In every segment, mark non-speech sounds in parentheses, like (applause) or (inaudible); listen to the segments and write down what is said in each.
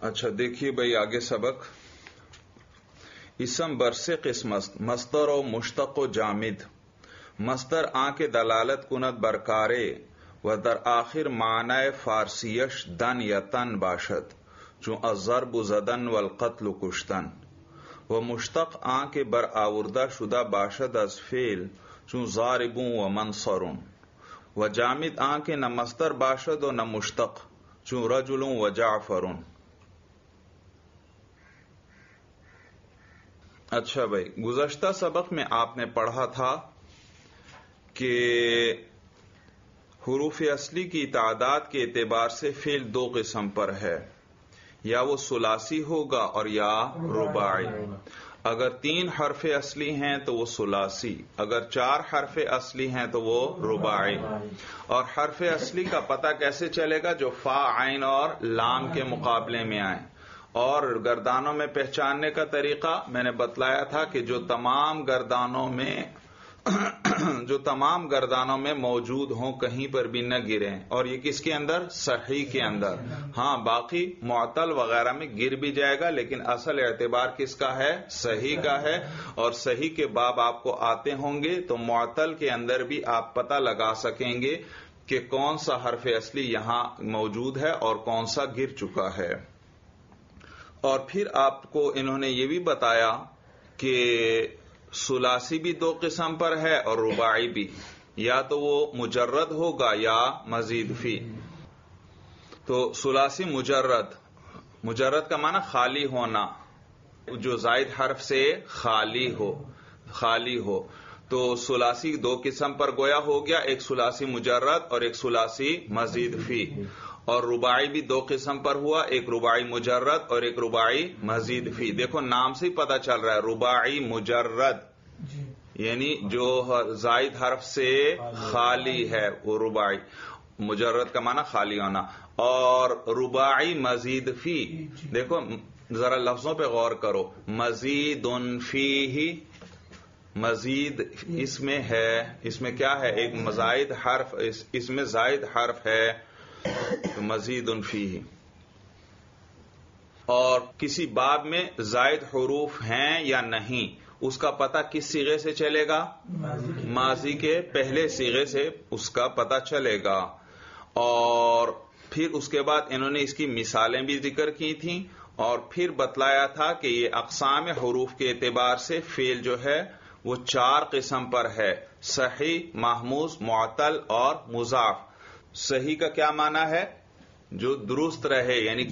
اچھا دیکھیے بھائی آگے سبق۔ اسم برس قسمت مستر و مشتق و جامد۔ مستر آ کے دلالت کنت برکارے۔ و در آخر معنی فارسیش دن یا تن باشد، چون الضرب زدن والقتل کشتن۔ و مشتق آ کے بر آوردہ شدہ باشد از فیل چون زاربوں و منصرون۔ و جامد آ کے نہ مستر باشد و نہ مشتق، چون رجلوں و جعفرون۔ اچھا بھائی، گزشتہ سبق میں آپ نے پڑھا تھا کہ حروف اصلی کی تعداد کے اعتبار سے فیل دو قسم پر ہے، یا وہ سلاسی ہوگا اور یا رباعی۔ اگر تین حرف اصلی ہیں تو وہ سلاسی اگر چار حرف اصلی ہیں تو وہ رباعی۔ اور حرف اصلی کا پتہ کیسے چلے گا؟ جو فا، عین اور لام کے مقابلے میں آئیں۔ اور گردانوں میں پہچاننے کا طریقہ میں نے بتلایا تھا کہ جو تمام گردانوں میں (clears throat) جو تمام گردانوں میں موجود ہوں کہیں پر بھی نہ گریں۔ اور یہ کس کے اندر؟ صحیح کے اندر۔ ہاں باقی معطل وغیرہ میں گر بھی جائے گا، لیکن اصل اعتبار کس کا ہے؟ صحیح کا ہے۔ اور صحیح کے باب آپ کو آتے ہوں گے تو معطل کے اندر بھی آپ پتہ لگا سکیں گے کہ کون سا حرف اصلی یہاں موجود ہے اور کون سا گر چکا ہے۔ اور پھر آپ کو انہوں نے یہ بھی بتایا کہ سلاسی بھی دو قسم پر ہے اور رباعی بھی۔ یا تو وہ مجرد ہوگا یا مزید فی۔ تو سلاسی مجرد مجرد کا معنی خالی ہونا، جو زائد حرف سے خالی ہو خالی ہو۔ تو سلاسی دو قسم پر گویا ہو گیا، ایک سلاسی مجرد اور ایک سلاسی مزید فی۔ اور رباعی بھی دو قسم پر ہوا ایک رباعی مجرد اور ایک رباعی مزید فی۔ دیکھو نام سے ہی پتا چل رہا ہے رباعی مجرد۔ یعنی جو زائد حرف سے خالی ہے وہ رباعی۔ مجرد کا معنی خالی ہونا۔ اور رباعی مزید فی۔ دیکھو ذرا لفظوں پہ غور کرو۔ مزید فی ہی مزید اس میں ہے اس میں کیا ہے؟ ایک مزائد حرف اس میں زائد حرف ہے۔ تو مزید انفی اور کسی باب میں زائد حروف ہیں یا نہیں، اس کا پتہ کس سیغے سے چلے گا؟ ماضی کے پہلے سیغے سے اس کا پتہ چلے گا۔ اور پھر اس کے بعد انہوں نے اس کی مثالیں بھی ذکر کی تھیں۔ اور پھر بتلایا تھا کہ یہ اقسام حروف کے اعتبار سے فیل جو ہے، وہ چار قسم پر ہے۔ صحیح، محموز، معطل اور مضاف۔ صحیح کا کیا معنی ہے؟ جو درست رہے یعنی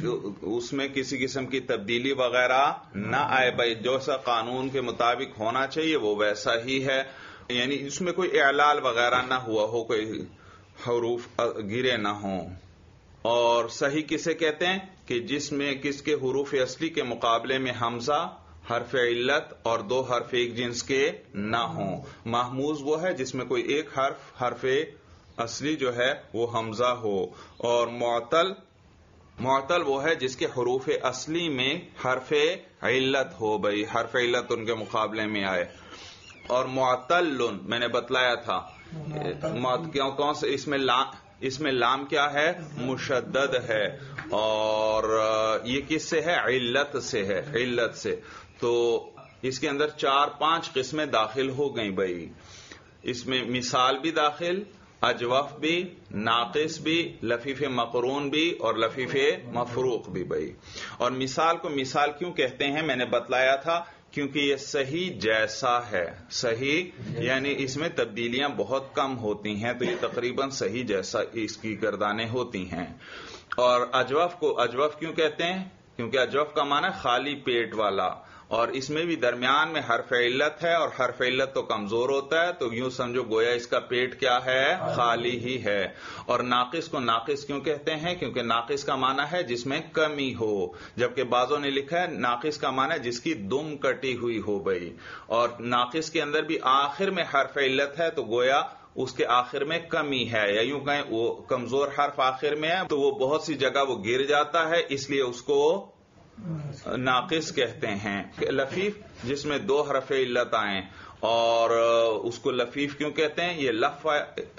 اس میں کسی قسم کی تبدیلی وغیرہ نہ آئے۔ بھائی جو سا قانون کے مطابق ہونا چاہیے، وہ ویسا ہی ہے۔ یعنی اس میں کوئی اعلال وغیرہ نہ ہوا ہو، کوئی حروف گرے نہ ہوں۔ اور صحیح کسے کہتے ہیں؟ کہ جس میں کس کے حروف اصلی کے مقابلے میں حمزہ، حرف علت اور دو حرف ایک جنس کے نہ ہوں۔ محموز وہ ہے جس میں کوئی ایک حرف حرف اصلی جو ہے وہ حمزہ ہو اور معطل معطل وہ ہے جس کے حروف اصلی میں حرف علت ہو بھائی حرف علت ان کے مقابلے میں آئے۔ اور معطل میں نے بتلایا تھا۔ کون سے؟ اس میں لام اس میں لام کیا ہے؟ مشدد ہے۔ اور یہ کس سے ہے؟ علت سے ہے علت سے۔ تو اس کے اندر چار پانچ قسمیں داخل ہو گئیں بھائی۔ اس میں مثال بھی داخل اجوف بھی، ناقص بھی، لفیف مقرون بھی اور لفیف مفروق بھی بھائی۔ اور مثال کو مثال کیوں کہتے ہیں؟ میں نے بتلایا تھا، کیونکہ یہ صحیح جیسا ہے۔ صحیح یعنی اس میں تبدیلیاں بہت کم ہوتی ہیں، تو یہ تقریباً صحیح جیسا اس کی گردانیں ہوتی ہیں۔ اور اجوف کو، اجوف کیوں کہتے ہیں؟ کیونکہ اجوف کا معنی خالی پیٹ والا۔ اور اس میں بھی درمیان میں حرف علت ہے اور حرف علت تو کمزور ہوتا ہے تو یوں سمجھو گویا اس کا پیٹ کیا ہے؟ خالی ہی ہے۔ اور ناقص کو ناقص کیوں کہتے ہیں؟ کیونکہ ناقص کا معنی ہے جس میں کمی ہو۔ جبکہ بعضوں نے لکھا ہے ناقص کا معنی ہے جس کی دم کٹی ہوئی ہو گئی۔ اور ناقص کے اندر بھی آخر میں حرف علت ہے تو گویا اس کے آخر میں کمی ہے۔ یا یوں کہیں وہ کمزور حرف آخر میں ہے تو وہ بہت سی جگہ وہ گر جاتا ہے، اس لیے اس کو ناقص کہتے ہیں لفیف جس میں دو حرف علت آئیں اور اس کو لفیف کیوں کہتے ہیں؟ یہ لف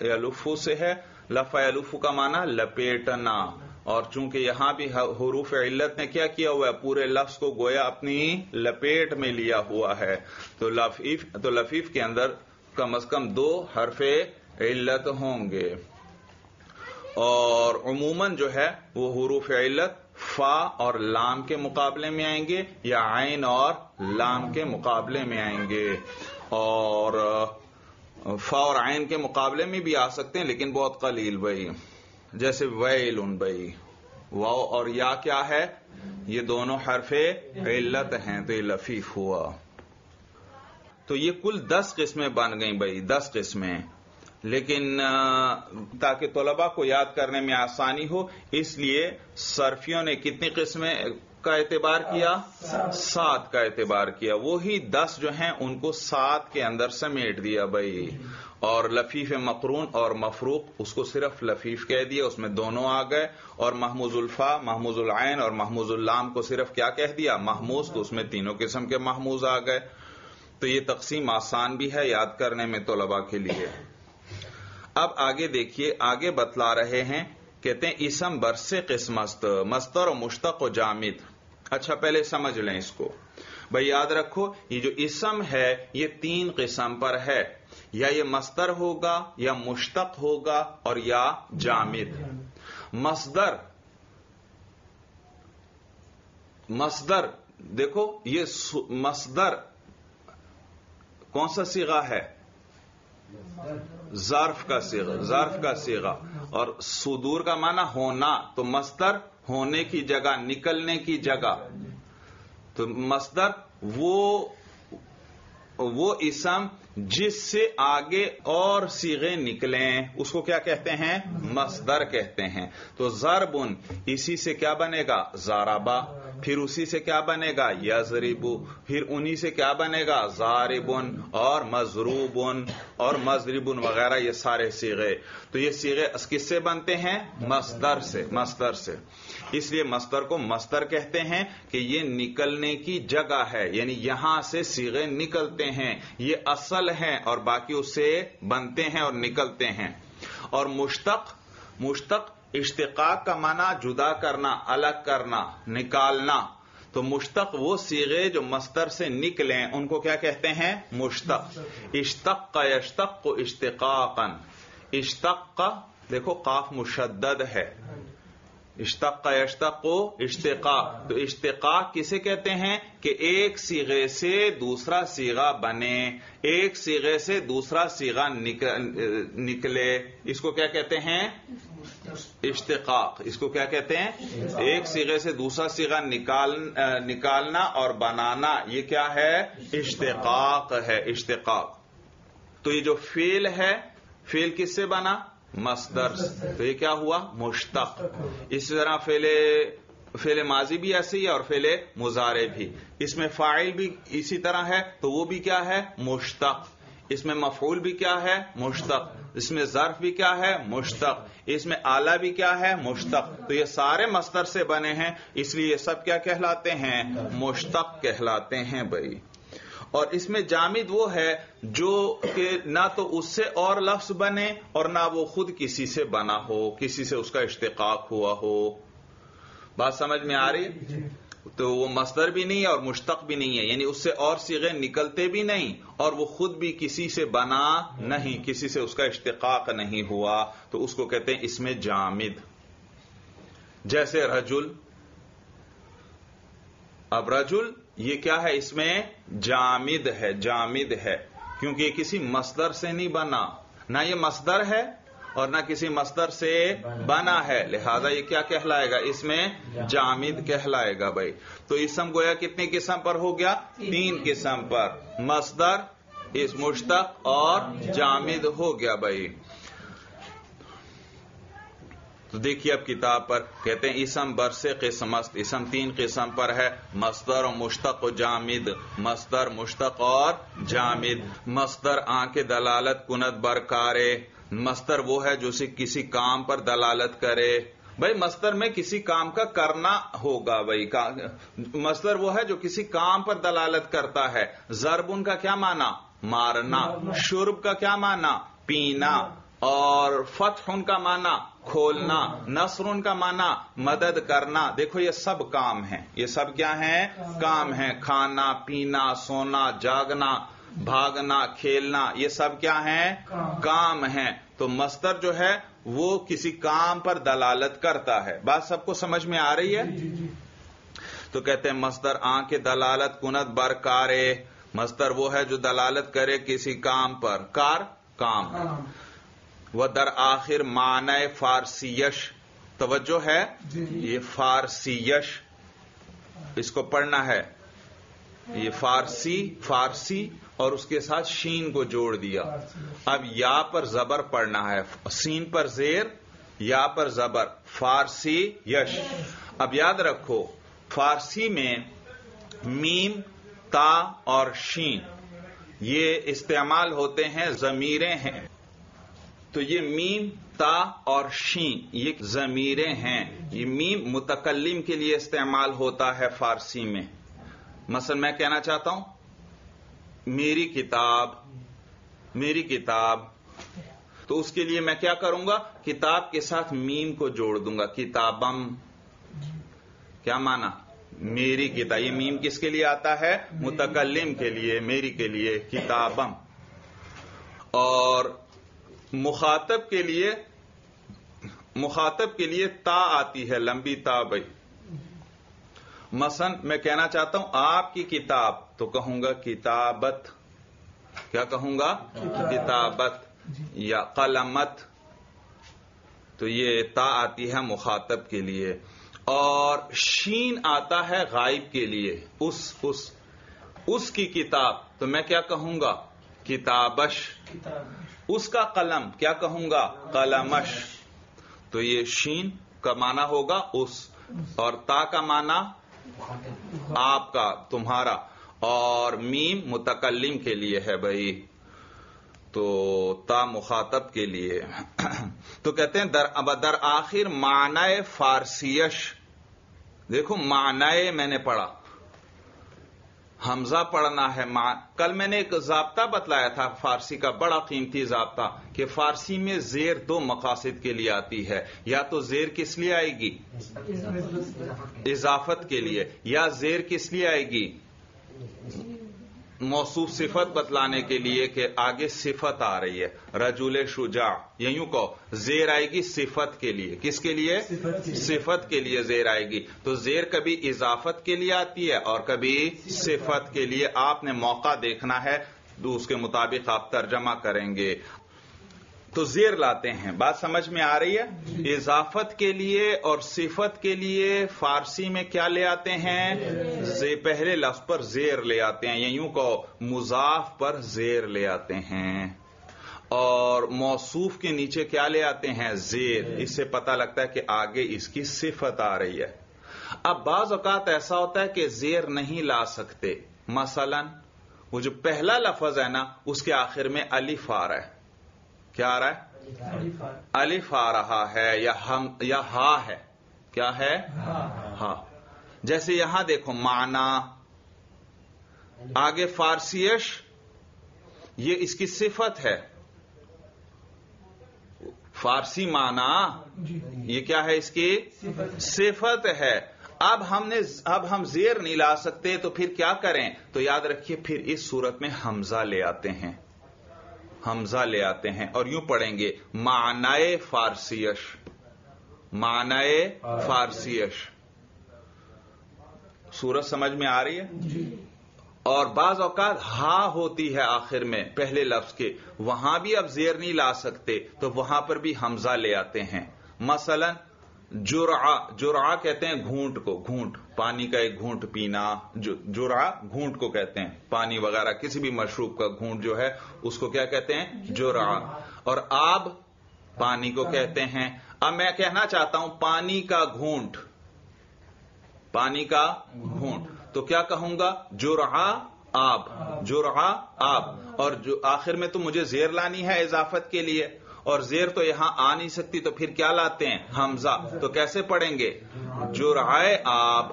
یا لفو سے ہے۔ لف یا لفو کا معنی لپیٹنا۔ اور چونکہ یہاں بھی حروف علت نے کیا کیا ہوا ہے؟ پورے لفظ کو گویا اپنی لپیٹ میں لیا ہوا ہے۔ تو لفیف تو لفیف کے اندر کم از کم دو حرف علت ہوں گے۔ اور عموماً جو ہے وہ حروف علت فا اور لام کے مقابلے میں آئیں گے یا عین اور لام کے مقابلے میں آئیں گے اور فا اور عین کے مقابلے میں بھی آ سکتے ہیں، لیکن بہت قلیل بھائی۔ جیسے ویل ان بھائی۔ واؤ اور یا کیا ہے؟ یہ دونوں حرف علت ہیں، تو یہ لفیف ہوا۔ تو یہ کل دس قسمیں بن گئیں بھائی، دس قسمیں۔ لیکن تاکہ طلبہ کو یاد کرنے میں آسانی ہو اس لیے صرفیوں نے کتنی قسمیں کا اعتبار کیا؟ سات۔ کا اعتبار کیا۔ وہی دس جو ہیں ان کو سات کے اندر سمیٹ دیا بھائی۔ اور لفیف مقرون اور مفروق اس کو صرف لفیف کہہ دیا اس میں دونوں آ گئے۔ اور محمود الفا محمود العین اور محمود اللام کو صرف کیا کہہ دیا؟ محموز تو اس میں تینوں قسم کے محموز آ گئے۔ تو یہ تقسیم آسان بھی ہے یاد کرنے میں طلبا کے لیے۔ اب آگے دیکھیے، آگے بتلا رہے ہیں، کہتے ہیں اسم برس قسمست، مستر و مشتق و جامد۔ اچھا پہلے سمجھ لیں اس کو۔ بھائی، یاد رکھو، یہ جو اسم ہے، یہ تین قسم پر ہے۔ یا یہ مستر ہوگا، یا مشتق ہوگا، اور یا جامد۔ مصدر مصدر، دیکھو، یہ مصدر کون سا سیگا ہے؟ ظرف کا سیگا ظرف کا سیگا اور سدور کا معنی ہونا، تو مستر ہونے کی جگہ، نکلنے کی جگہ۔ تو مستر وہ وہ اسم جس سے آگے اور سیغے نکلیں، اس کو کیا کہتے ہیں؟ مصدر کہتے ہیں۔ تو زربن اسی سے کیا بنے گا؟ زارابا پھر اسی سے کیا بنے گا؟ یزریبو پھر انہی سے کیا بنے گا؟ زاربن اور مزروبن اور مزربن وغیرہ، یہ سارے سیغے۔ تو یہ سیغے کس سے بنتے ہیں؟ مصدر سے مصدر سے۔ اس لیے مستر کو مستر کہتے ہیں کہ یہ نکلنے کی جگہ ہے یعنی یہاں سے سیغے نکلتے ہیں، یہ اصل ہیں اور باقی اس سے بنتے ہیں اور نکلتے ہیں۔ اور مشتق مشتق اشتقاق کا معنی جدا کرنا، الگ کرنا، نکالنا۔ تو مشتق وہ سیغے جو مستر سے نکلیں، ان کو کیا کہتے ہیں؟ مشتق۔ اشتق کا اشتق کو اشتقاقن اشتق کا دیکھو قاف مشدد ہے۔ اشتق اشتق کو اشتقاق تو اشتقاق کسے کہتے ہیں؟ کہ ایک سیغے سے دوسرا سیغا بنے، ایک سیغے سے دوسرا سیغا نکلے. اس کو کیا کہتے ہیں؟ اشتقاق اس کو کیا کہتے ہیں؟ ایک سیغے سے دوسرا سیغا نکال، نکالنا اور بنانا. یہ کیا ہے؟ اشتقاق ہے، اشتقاق. تو یہ جو فیل ہے فیل کس سے بنا؟ مصدر تو یہ کیا ہوا؟ مشتق. اسی طرح فیلے فیل ماضی بھی ایسے ہی اور فیل مزارے بھی. اس میں فائل بھی اسی طرح ہے تو وہ بھی کیا ہے؟ مشتق. اس میں مفعول بھی کیا ہے؟ مشتق. اس میں ظرف بھی کیا ہے؟ مشتق. اس میں آلہ بھی کیا ہے؟ مشتق. تو یہ سارے مستر سے بنے ہیں اس لیے یہ سب کیا کہلاتے ہیں؟ مشتق کہلاتے ہیں بھائی. اور اس میں جامد وہ ہے جو کہ نہ تو اس سے اور لفظ بنے اور نہ وہ خود کسی سے بنا ہو، کسی سے اس کا اشتقاق ہوا ہو۔ بات سمجھ میں آ رہی؟ تو وہ مصدر بھی نہیں ہے اور مشتق بھی نہیں ہے۔ یعنی اس سے اور سیغے نکلتے بھی نہیں اور وہ خود بھی کسی سے بنا نہیں، کسی سے اس کا اشتقاق نہیں ہوا۔ تو اس کو کہتے ہیں اس میں جامد۔ جیسے رجل، اب رجل یہ کیا ہے اس میں؟ جامد ہے جامد ہے۔ کیونکہ یہ کسی مصدر سے نہیں بنا۔ نہ یہ مصدر ہے اور نہ کسی مصدر سے بنا ہے۔ لہذا یہ کیا کہلائے گا؟ اس میں جامد کہلائے گا بھائی۔ تو اسم گویا کتنی قسم پر ہو گیا؟ تین قسم پر۔ مصدر اس مشتق اور جامد ہو گیا بھائی۔ تو دیکھیے اب کتاب پر کہتے ہیں اسم برس قسمست اسم تین قسم پر ہے، مصدر و مشتق و جامد، مصدر مشتق اور جامد، مصدر آنکھ دلالت کنت برکارے مستر وہ ہے جو کسی کام پر دلالت کرے۔ بھائی مستر میں کسی کام کا کرنا ہوگا بھائی مستر وہ ہے جو کسی کام پر دلالت کرتا ہے۔ ضرب ان کا کیا مانا مارنا۔ شرب کا کیا مانا پینا۔ اور فتح ان کا معنی کھولنا نصر ان کا معنی مدد کرنا۔ دیکھو یہ سب کام ہیں۔ یہ سب کیا ہیں؟ کام ہیں۔ کھانا پینا سونا جاگنا بھاگنا کھیلنا یہ سب کیا ہیں؟ کام ہیں۔ تو مستر جو ہے وہ کسی کام پر دلالت کرتا ہے۔ بات سب کو سمجھ میں آ رہی ہے؟ تو کہتے ہیں مستر آ کے دلالت کنت بر کارے۔ مستر وہ ہے جو دلالت کرے کسی کام پر۔ کار کام۔ وہ در آخر معنی فارسیش توجہ ہے؟ یہ فارسیش اس کو پڑھنا ہے. یہ فارسی فارسی اور اس کے ساتھ شین کو جوڑ دیا. اب یا پر زبر پڑھنا ہے. سین پر زیر یا پر زبر. فارسی یش. اب یاد رکھو فارسی میں میم تا اور شین یہ استعمال ہوتے ہیں ضمیریں ہیں. تو یہ میم، تا اور شین، یہ ضمیریں ہیں۔ یہ میم متکلم کے لیے استعمال ہوتا ہے فارسی میں۔ مثلا میں کہنا چاہتا ہوں، میری کتاب میری کتاب۔ تو اس کے لیے میں کیا کروں گا؟ کتاب کے ساتھ میم کو جوڑ دوں گا، کتابم۔ کیا مانا؟ میری کتاب، یہ میم کس کے لیے آتا ہے؟ متکلم کے لیے، میری کے لیے، کتابم۔ اور مخاطب کے لیے مخاطب کے لیے تا آتی ہے لمبی تا بھائی مثلا میں کہنا چاہتا ہوں آپ کی کتاب تو کہوں گا کتابت۔ کیا کہوں گا؟ کتابت۔ یا قلمت۔ تو یہ تا آتی ہے مخاطب کے لیے۔ اور شین آتا ہے غائب کے لیے۔ اس اس اس کی کتاب۔ تو میں کیا کہوں گا؟ کتابش۔ اس کا قلم، کیا کہوں گا؟ قلمش. تو یہ شین کا معنی ہوگا اس اور تا کا معنی آپ کا، تمہارا. اور میم متکلم کے لیے ہے بھائی. تو تا مخاطب کے لیے. (coughs) تو کہتے ہیں در در آخر معنی فارسیش. دیکھو، معنی میں نے پڑھا. حمزہ پڑھنا ہے کل میں نے ایک ضابطہ بتلایا تھا فارسی کا بڑا قیمتی ضابطہ کہ فارسی میں زیر دو مقاصد کے لیے آتی ہے یا تو زیر کس لیے آئے گی؟ اضافت کے لیے یا زیر کس لیے آئے گی؟ موصوف صفت بتلانے کے لیے کہ آگے صفت آ رہی ہے۔ رجول شجاع یوں کہو زیر آئے گی صفت کے لیے۔ کس کے لیے۔ صفت کے لیے زیر آئے گی۔ تو زیر کبھی اضافت کے لیے آتی ہے اور کبھی صفت کے لیے آپ نے موقع دیکھنا ہے۔ تو اس کے مطابق آپ ترجمہ کریں گے۔ تو زیر لاتے ہیں۔ بات سمجھ میں آ رہی ہے؟ اضافت کے لیے اور صفت کے لیے فارسی میں کیا لے آتے ہیں؟ پہلے لفظ پر زیر لے آتے ہیں۔ یعنی یوں کو مضاف پر زیر لے آتے ہیں۔ اور موصوف کے نیچے کیا لے آتے ہیں؟ زیر۔ اس سے پتا لگتا ہے کہ آگے اس کی صفت آ رہی ہے۔ اب بعض اوقات ایسا ہوتا ہے کہ زیر نہیں لا سکتے۔ مثلا وہ جو پہلا لفظ ہے نا، اس کے آخر میں الف آ رہا ہے۔ کیا آ رہا ہے؟ الف آ رہا ہے، یا ہم، یا ہا ہے۔ کیا ہے؟ ہاں جیسے یہاں دیکھو مانا آگے فارسیش یہ اس کی صفت ہے۔ فارسی مانا یہ کیا ہے اس کی؟ صفت ہے۔ اب ہم نے، اب ہم زیر نہیں لا سکتے، تو پھر کیا کریں؟ تو یاد رکھیے، پھر اس صورت میں حمزہ لے آتے ہیں۔ حمزہ لے آتے ہیں اور یوں پڑھیں گے معنی فارسیش معنی فارسیش۔ سورج سمجھ میں آ رہی ہے؟ اور بعض اوقات ہا ہوتی ہے آخر میں پہلے لفظ کے وہاں بھی اب زیر نہیں لا سکتے تو وہاں پر بھی حمزہ لے آتے ہیں۔ مثلا جرعا جرعا کہتے ہیں گھونٹ کو، گھونٹ، پانی کا ایک گھونٹ پینا جرعا گھونٹ کو کہتے ہیں، پانی وغیرہ کسی بھی مشروب کا گھونٹ جو ہے، اس کو کیا کہتے ہیں؟ جرعا اور آب پانی کو کہتے ہیں۔ اب میں کہنا چاہتا ہوں، پانی کا گھونٹ، پانی کا گھونٹ۔ تو کیا کہوں گا؟ جرعا آب جرعا آب۔ اور جو آخر میں تو مجھے زیر لانی ہے اضافت کے لیے۔ اور زیر تو یہاں آ نہیں سکتی، تو پھر کیا لاتے ہیں؟ حمزہ۔ تو کیسے پڑھیں گے؟ جرائے آب۔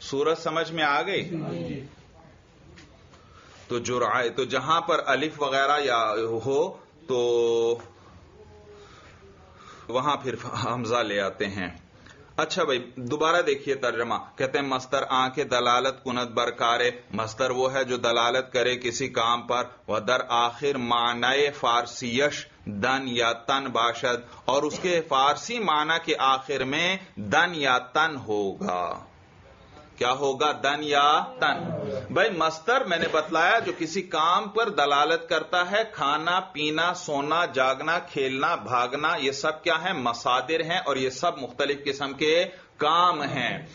سورج سمجھ میں آ گئی؟ تو جرائے تو جہاں پر الف وغیرہ یا ہو، تو وہاں پھر حمزہ لے آتے ہیں۔ اچھا بھائی، دوبارہ دیکھیے ترجمہ۔ کہتے ہیں، مستر آنکھ دلالت کنت برکارے مستر وہ ہے جو دلالت کرے کسی کام پر۔ وہ در آخر معنی فارسیش دن یا تن باشد۔ اور اس کے فارسی معنی کے آخر میں دن یا تن ہوگا۔ کیا ہوگا؟ دن یا تن۔ بھائی، مستر میں نے بتلایا جو کسی کام پر دلالت کرتا ہے، کھانا، پینا، سونا، جاگنا، کھیلنا، بھاگنا، یہ سب کیا ہے مسادر ہیں اور یہ سب مختلف قسم کے کام ہیں۔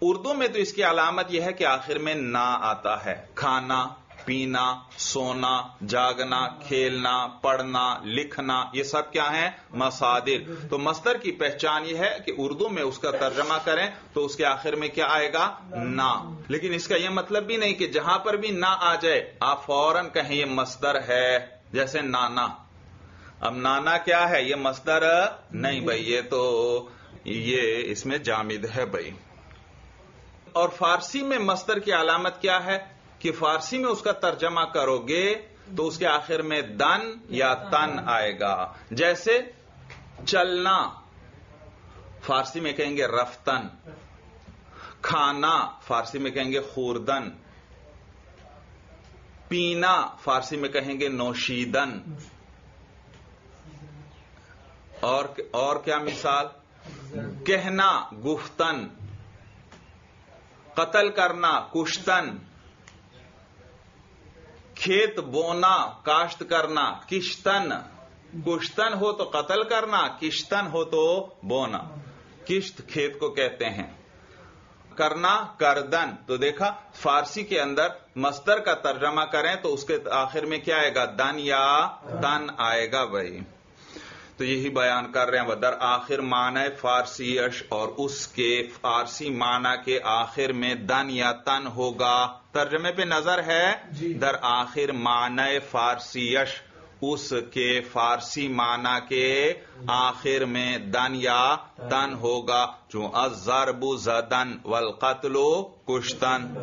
اردو میں تو اس کی علامت یہ ہے کہ آخر میں نا آتا ہے۔ کھانا پینا، سونا، جاگنا، کھیلنا، پڑھنا، لکھنا، یہ سب کیا ہیں؟ مسادر تو مستر کی پہچان یہ ہے کہ اردو میں اس کا ترجمہ کریں تو اس کے آخر میں کیا آئے گا؟ نا۔ لیکن اس کا یہ مطلب بھی نہیں کہ جہاں پر بھی نہ آ جائے، آپ فوراً کہیں یہ مستر ہے، جیسے نانا۔ اب نانا کیا ہے؟ یہ مستر نہیں بھائی، یہ تو یہ اس میں جامد ہے بھائی۔ اور فارسی میں مستر کی علامت کیا ہے؟ کہ فارسی میں اس کا ترجمہ کرو گے تو اس کے آخر میں دن یا تن آئے گا۔ جیسے چلنا۔ فارسی میں کہیں گے رفتن۔ کھانا۔ فارسی میں کہیں گے خوردن۔ پینا۔ فارسی میں کہیں گے نوشیدن۔ اور اور کیا مثال؟ کہنا، گفتن۔ قتل کرنا، کشتن۔ کھیت بونا، کاشت کرنا، کشتن۔ کشتن ہو تو قتل کرنا، کشتن ہو تو بونا۔ کشت کھیت کو کہتے ہیں۔ کرنا کردن۔ تو دیکھا، فارسی کے اندر مستر کا ترجمہ کریں تو اس کے آخر میں کیا آئے گا؟ دن یا تن آئے گا بھائی۔ تو یہی بیان کر رہے ہیں۔ وہ در آخر معنی فارسی اش اور اس کے فارسی معنی کے آخر میں دن یا تن ہوگا۔ ترجمے پہ نظر ہے۔ جی۔ در آخر معنی فارسی اش اس کے فارسی معنی کے آخر میں دن یا تن ہوگا۔ جو ازرب زدن والقتل کشتن۔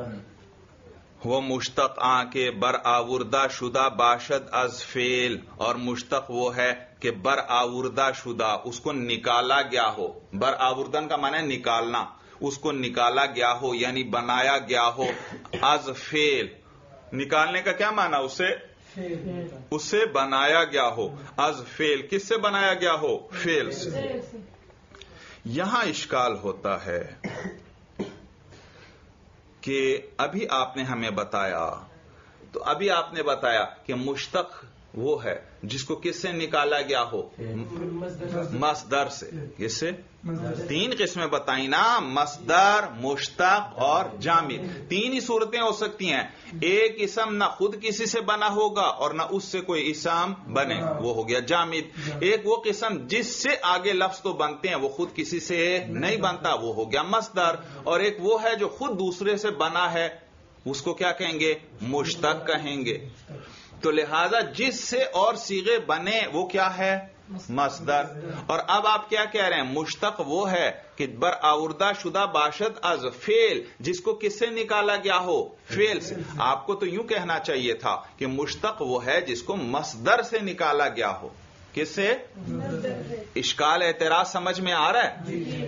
وہ مشتق آ کے بر آوردہ شدہ باشد از فیل اور مشتق وہ ہے۔ کہ بر آوردہ شدہ، اس کو نکالا گیا ہو۔ بر آوردن کا معنی نکالنا۔ اس کو نکالا گیا ہو یعنی بنایا گیا ہو۔ از فیل نکالنے کا کیا معنی؟ اسے اسے بنایا گیا ہو۔ از فیل کس سے بنایا گیا ہو؟ فیل سے۔ یہاں اشکال ہوتا ہے کہ ابھی آپ نے ہمیں بتایا۔ تو ابھی آپ نے بتایا کہ مشتق وہ ہے، جس کو کس سے نکالا گیا ہو؟ مصدر سے۔ کس سے؟ تین قسمیں بتائیں نا، مصدر، مشتق اور جامد۔ تین ہی صورتیں ہو سکتی ہیں۔ ایک اسم نہ خود کسی سے بنا ہوگا اور نہ اس سے کوئی اسم بنے، وہ ہو گیا جامد۔ ایک وہ قسم جس سے آگے لفظ تو بنتے ہیں، وہ خود کسی سے نہیں بنتا، وہ ہو گیا مصدر۔ اور ایک وہ ہے جو خود دوسرے سے بنا ہے، اس کو کیا کہیں گے؟ مشتق کہیں گے۔ تو لہذا جس سے اور سیغے بنے وہ کیا ہے؟ مصدر۔ اور اب آپ کیا کہہ رہے ہیں؟ مشتق وہ ہے کہ بر آوردہ شدہ باشد از فیل جس کو کس سے نکالا گیا ہو؟ فیل سے۔ آپ کو تو یوں کہنا چاہیے تھا کہ مشتق وہ ہے جس کو مصدر سے نکالا گیا ہو۔ کس سے؟ اشکال اعتراض سمجھ میں آ رہا ہے؟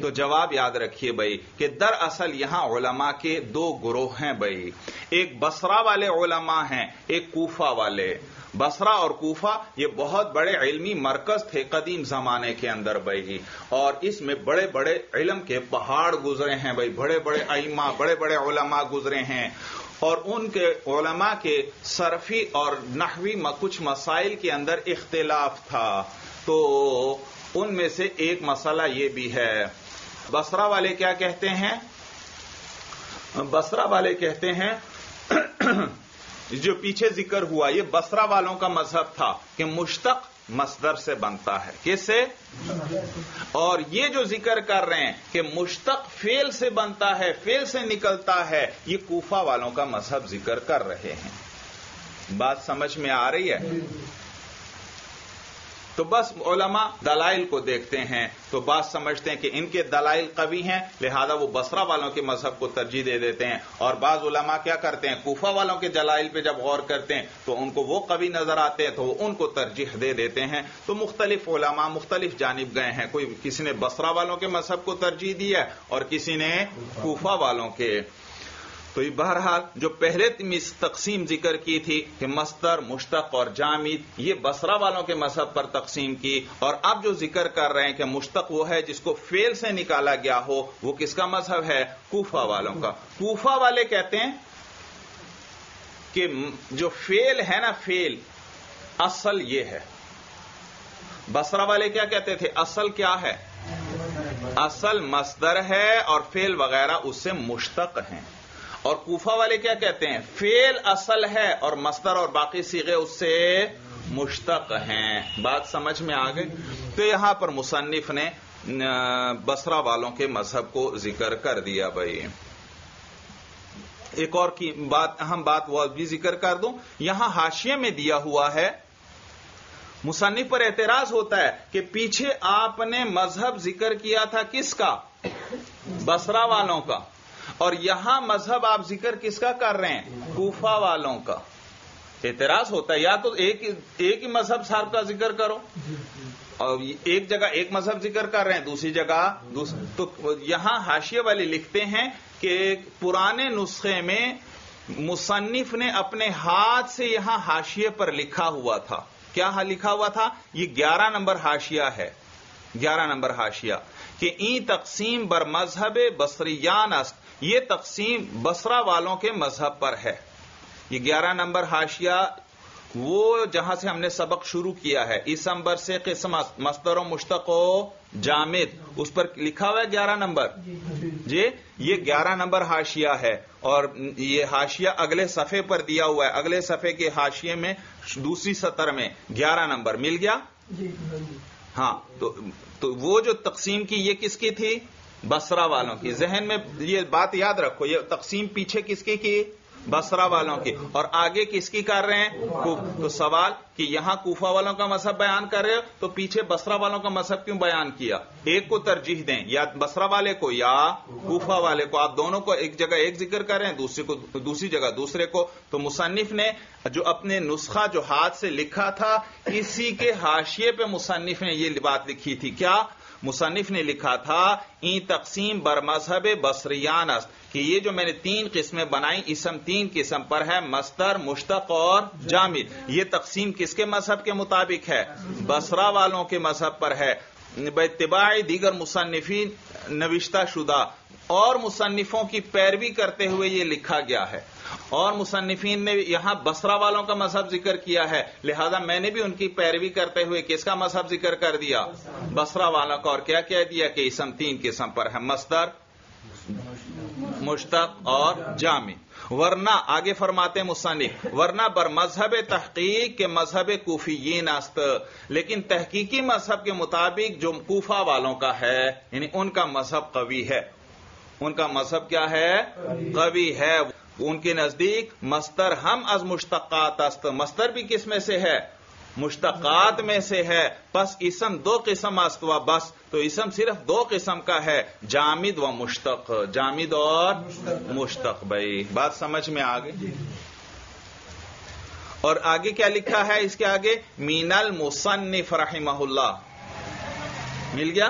تو جواب یاد رکھیے بھائی کہ در اصل یہاں علماء کے دو گروہ ہیں بھائی۔ ایک بسرا والے علماء ہیں، ایک کوفہ والے۔ بسرا اور کوفہ یہ بہت بڑے علمی مرکز تھے قدیم زمانے کے اندر بھائی۔ اور اس میں بڑے بڑے علم کے پہاڑ گزرے ہیں بھائی، بڑے بڑے ائمہ بڑے بڑے علماء گزرے ہیں۔ اور ان کے علماء کے صرفی اور نحوی کچھ مسائل کے اندر اختلاف تھا۔ تو ان میں سے ایک مسئلہ یہ بھی ہے۔ بسرا والے کیا کہتے ہیں؟ بسرا والے کہتے ہیں، (clears throat) جو پیچھے ذکر ہوا، یہ بسرا والوں کا مذہب تھا کہ مشتق مصدر سے بنتا ہے۔ کس سے؟ اور یہ جو ذکر کر رہے ہیں کہ مشتق فیل سے بنتا ہے فیل سے نکلتا ہے، یہ کوفہ والوں کا مذہب ذکر کر رہے ہیں۔ بات سمجھ میں آ رہی ہے؟ تو بس علماء دلائل کو دیکھتے ہیں، تو بات سمجھتے ہیں کہ ان کے دلائل قوی ہیں، لہذا وہ بسرا والوں کے مذہب کو ترجیح دے دیتے ہیں۔ اور بعض علماء کیا کرتے ہیں، کوفہ والوں کے دلائل پہ جب غور کرتے ہیں، تو ان کو وہ قوی نظر آتے ہیں، تو وہ ان کو ترجیح دے دیتے ہیں۔ تو مختلف علماء مختلف جانب گئے ہیں۔ کوئی کسی نے بسرا والوں کے مذہب کو ترجیح دی ہے اور کسی نے کوفہ والوں کے۔ تو یہ بہرحال جو پہلے تقسیم ذکر کی تھی کہ مستر مشتق اور جامد، یہ بسرا والوں کے مذہب پر تقسیم کی اور اب جو ذکر کر رہے ہیں کہ مشتق وہ ہے جس کو فیل سے نکالا گیا ہو، وہ کس کا مذہب ہے؟ کوفہ والوں کا۔ کوفہ والے کہتے ہیں کہ جو فیل ہے نا فیل اصل یہ ہے۔ بسرا والے کیا کہتے تھے؟ اصل کیا ہے؟ اصل مصدر ہے اور فیل وغیرہ اس سے مشتق ہیں۔ اور کوفہ والے کیا کہتے ہیں؟ فیل اصل ہے اور مستر اور باقی سیغے اس سے مشتق ہیں۔ بات سمجھ میں آ گئی؟ تو یہاں پر مصنف نے بسرا والوں کے مذہب کو ذکر کر دیا بھائی۔ ایک اور کی بات، اہم بات وہ بھی ذکر کر دوں۔ یہاں حاشیے میں دیا ہوا ہے، مصنف پر اعتراض ہوتا ہے کہ پیچھے آپ نے مذہب ذکر کیا تھا کس کا؟ بسرا والوں کا۔ اور یہاں مذہب آپ ذکر کس کا کر رہے ہیں؟ کوفہ والوں کا۔ اعتراض ہوتا ہے، یا تو ایک ایک ہی مذہب صاحب کا ذکر کرو۔ اور ایک جگہ ایک مذہب ذکر کر رہے ہیں، دوسری جگہ تو یہاں حاشیے والے لکھتے ہیں کہ پرانے نسخے میں مصنف نے اپنے ہاتھ سے یہاں حاشیے پر لکھا ہوا تھا۔ کیا ہاں لکھا ہوا تھا؟ یہ گیارہ نمبر حاشیہ ہے۔ گیارہ نمبر حاشیہ کہ این تقسیم بر مذہب بصریان است۔ یہ تقسیم بسرا والوں کے مذہب پر ہے۔ یہ گیارہ نمبر ہاشیا وہ جہاں سے ہم نے سبق شروع کیا ہے۔ اس نمبر سے قسم مستر و مشتق و جامد۔ اس پر لکھا ہوا ہے گیارہ نمبر؟ جی یہ گیارہ نمبر ہاشیا ہے اور یہ ہاشیا اگلے صفحے پر دیا ہوا ہے۔ اگلے صفحے کے ہاشیے میں دوسری سطر میں گیارہ نمبر۔ مل گیا؟ ہاں تو وہ جو تقسیم کی یہ کس کی تھی؟ بسرا والوں کی۔ ذہن میں یہ بات یاد رکھو، یہ تقسیم پیچھے کس کی کی؟ بسرا والوں کی۔ اور آگے کس کی کر رہے ہیں؟ تو سوال کہ یہاں کوفہ والوں کا مذہب بیان کر رہے ہو، تو پیچھے بسرا والوں کا مذہب کیوں بیان کیا؟ ایک کو ترجیح دیں، یا بسرا والے کو یا کوفہ والے کو۔ آپ دونوں کو ایک جگہ ایک ذکر کر رہے ہیں، دوسرے کو دوسری جگہ دوسرے کو۔ تو مصنف نے جو اپنے نسخہ جو ہاتھ سے لکھا تھا، اسی کے حاشیے پہ مصنف نے یہ بات لکھی تھی۔ کیا؟ مصنف نے لکھا تھا این تقسیم بر مذہب بسریان است کہ یہ جو میں نے تین قسمیں بنائی، اسم تین قسم پر ہے مستر مشتق اور جامد۔ یہ تقسیم کس کے مذہب کے مطابق ہے؟ بسرا والوں کے مذہب پر ہے۔ اتباع دیگر مصنفین نوشتہ شدہ اور مصنفوں کی پیروی کرتے ہوئے یہ لکھا گیا ہے۔ اور مصنفین نے یہاں بسرا والوں کا مذہب ذکر کیا ہے۔ لہذا میں نے بھی ان کی پیروی کرتے ہوئے کس کا مذہب ذکر کر دیا؟ بسرا والوں کا۔ اور کیا کہہ دیا کہ اسم تین قسم پر ہے مستر مشتق اور جامع۔ ورنہ آگے فرماتے مصنف، ورنہ بر مذہب تحقیق کے مذہب کوفیین است۔ لیکن تحقیقی مذہب کے مطابق جو کوفہ والوں کا ہے یعنی ان کا مذہب قوی ہے۔ ان کا مذہب کیا ہے؟ قوی ہے۔ ان کے نزدیک مستر ہم از مشتقات است. مستر بھی کس میں سے ہے؟ مشتقات میں سے ہے. بس اسم دو قسم است و بس. تو اسم صرف دو قسم کا ہے. جامد و مشتق. جامد اور مشتق. بھائی، بات سمجھ میں آ گئی اور آگے کیا لکھا ہے؟ اس کے آگے مین المصنف رحمہ اللہ. مل گیا؟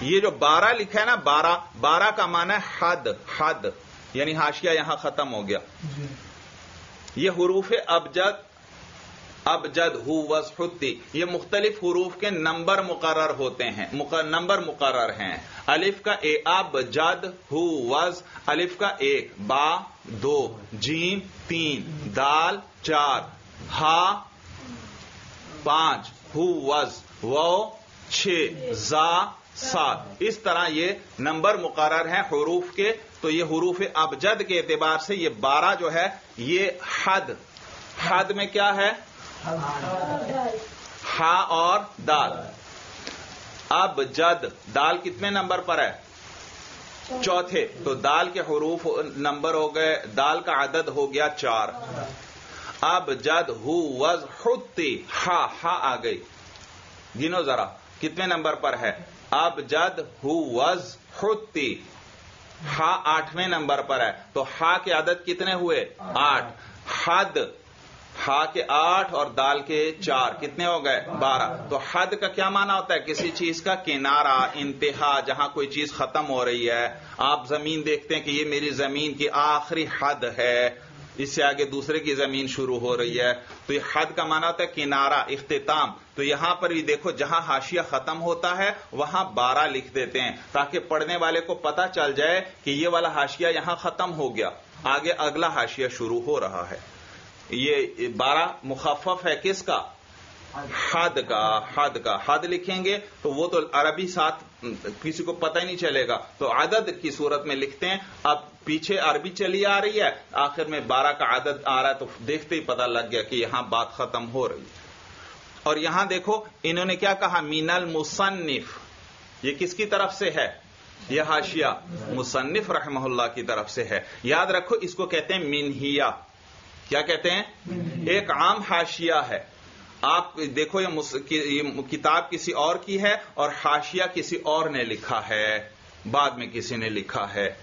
یہ جو بارہ لکھا ہے نا، بارہ بارہ کا معنی ہے حد حد. یعنی ہاشیہ یہاں ختم ہو گیا۔ یہ حروف ابجد ابجد ہو وز خطی یہ مختلف حروف کے نمبر مقرر ہوتے ہیں نمبر مقرر ہیں۔ الف کا اے اب جد ہو وز الف کا ایک با دو جیم تین دال چار ہا پانچ ہو وز و چھ زا سات۔ اس طرح یہ نمبر مقرر ہیں حروف کے تو یہ حروف ابجد کے اعتبار سے یہ بارہ جو ہے، یہ حد. حد میں کیا ہے؟ ہا اور دال. اب جد دال کتنے نمبر پر ہے؟ چوتھے. تو دال کے حروف نمبر ہو گئے، دال کا عدد ہو گیا چار. اب جد ہو، وز ہا ہا آ گئی. گنو ذرا. کتنے نمبر پر ہے؟ اب جد ہو، وز خودتی ہا آٹھویں نمبر پر ہے۔ تو ہا کی عدد کتنے ہوئے؟ آٹھ۔ حد۔ ہا کے آٹھ اور دال کے چار۔ کتنے ہو گئے؟ بارہ۔ تو حد کا کیا معنی ہوتا ہے؟ کسی چیز کا کنارہ، انتہا، جہاں کوئی چیز ختم ہو رہی ہے۔ آپ زمین دیکھتے ہیں کہ یہ میری زمین کی آخری حد ہے۔ اس سے آگے دوسرے کی زمین شروع ہو رہی ہے۔ تو یہ حد کا معنی ہوتا ہے کنارہ، اختتام۔ تو یہاں پر بھی دیکھو، جہاں حاشیہ ختم ہوتا ہے، وہاں بارہ لکھ دیتے ہیں۔ تاکہ پڑھنے والے کو پتا چل جائے کہ یہ والا حاشیہ یہاں ختم ہو گیا۔ آگے اگلا حاشیہ شروع ہو رہا ہے۔ یہ بارہ مخفف ہے کس کا؟ حد کا حد کا۔ حد لکھیں گے تو وہ تو عربی ساتھ کسی کو پتہ ہی نہیں چلے گا۔ تو عدد کی صورت میں لکھتے ہیں اب پیچھے عربی چلی آ رہی ہے آخر میں بارہ کا عدد آ رہا ہے تو دیکھتے ہی پتہ لگ گیا کہ یہاں بات ختم ہو رہی ہے۔ اور یہاں دیکھو انہوں نے کیا کہا؟ مین المصنف یہ کس کی طرف سے ہے؟ یہ حاشیہ مصنف رحمہ اللہ کی طرف سے ہے۔ یاد رکھو اس کو کہتے ہیں مینہیا کیا کہتے ہیں؟ ایک عام حاشیہ ہے۔ آپ دیکھو یہ کتاب کسی اور کی ہے اور حاشیہ کسی اور نے لکھا ہے، بعد میں کسی نے لکھا ہے۔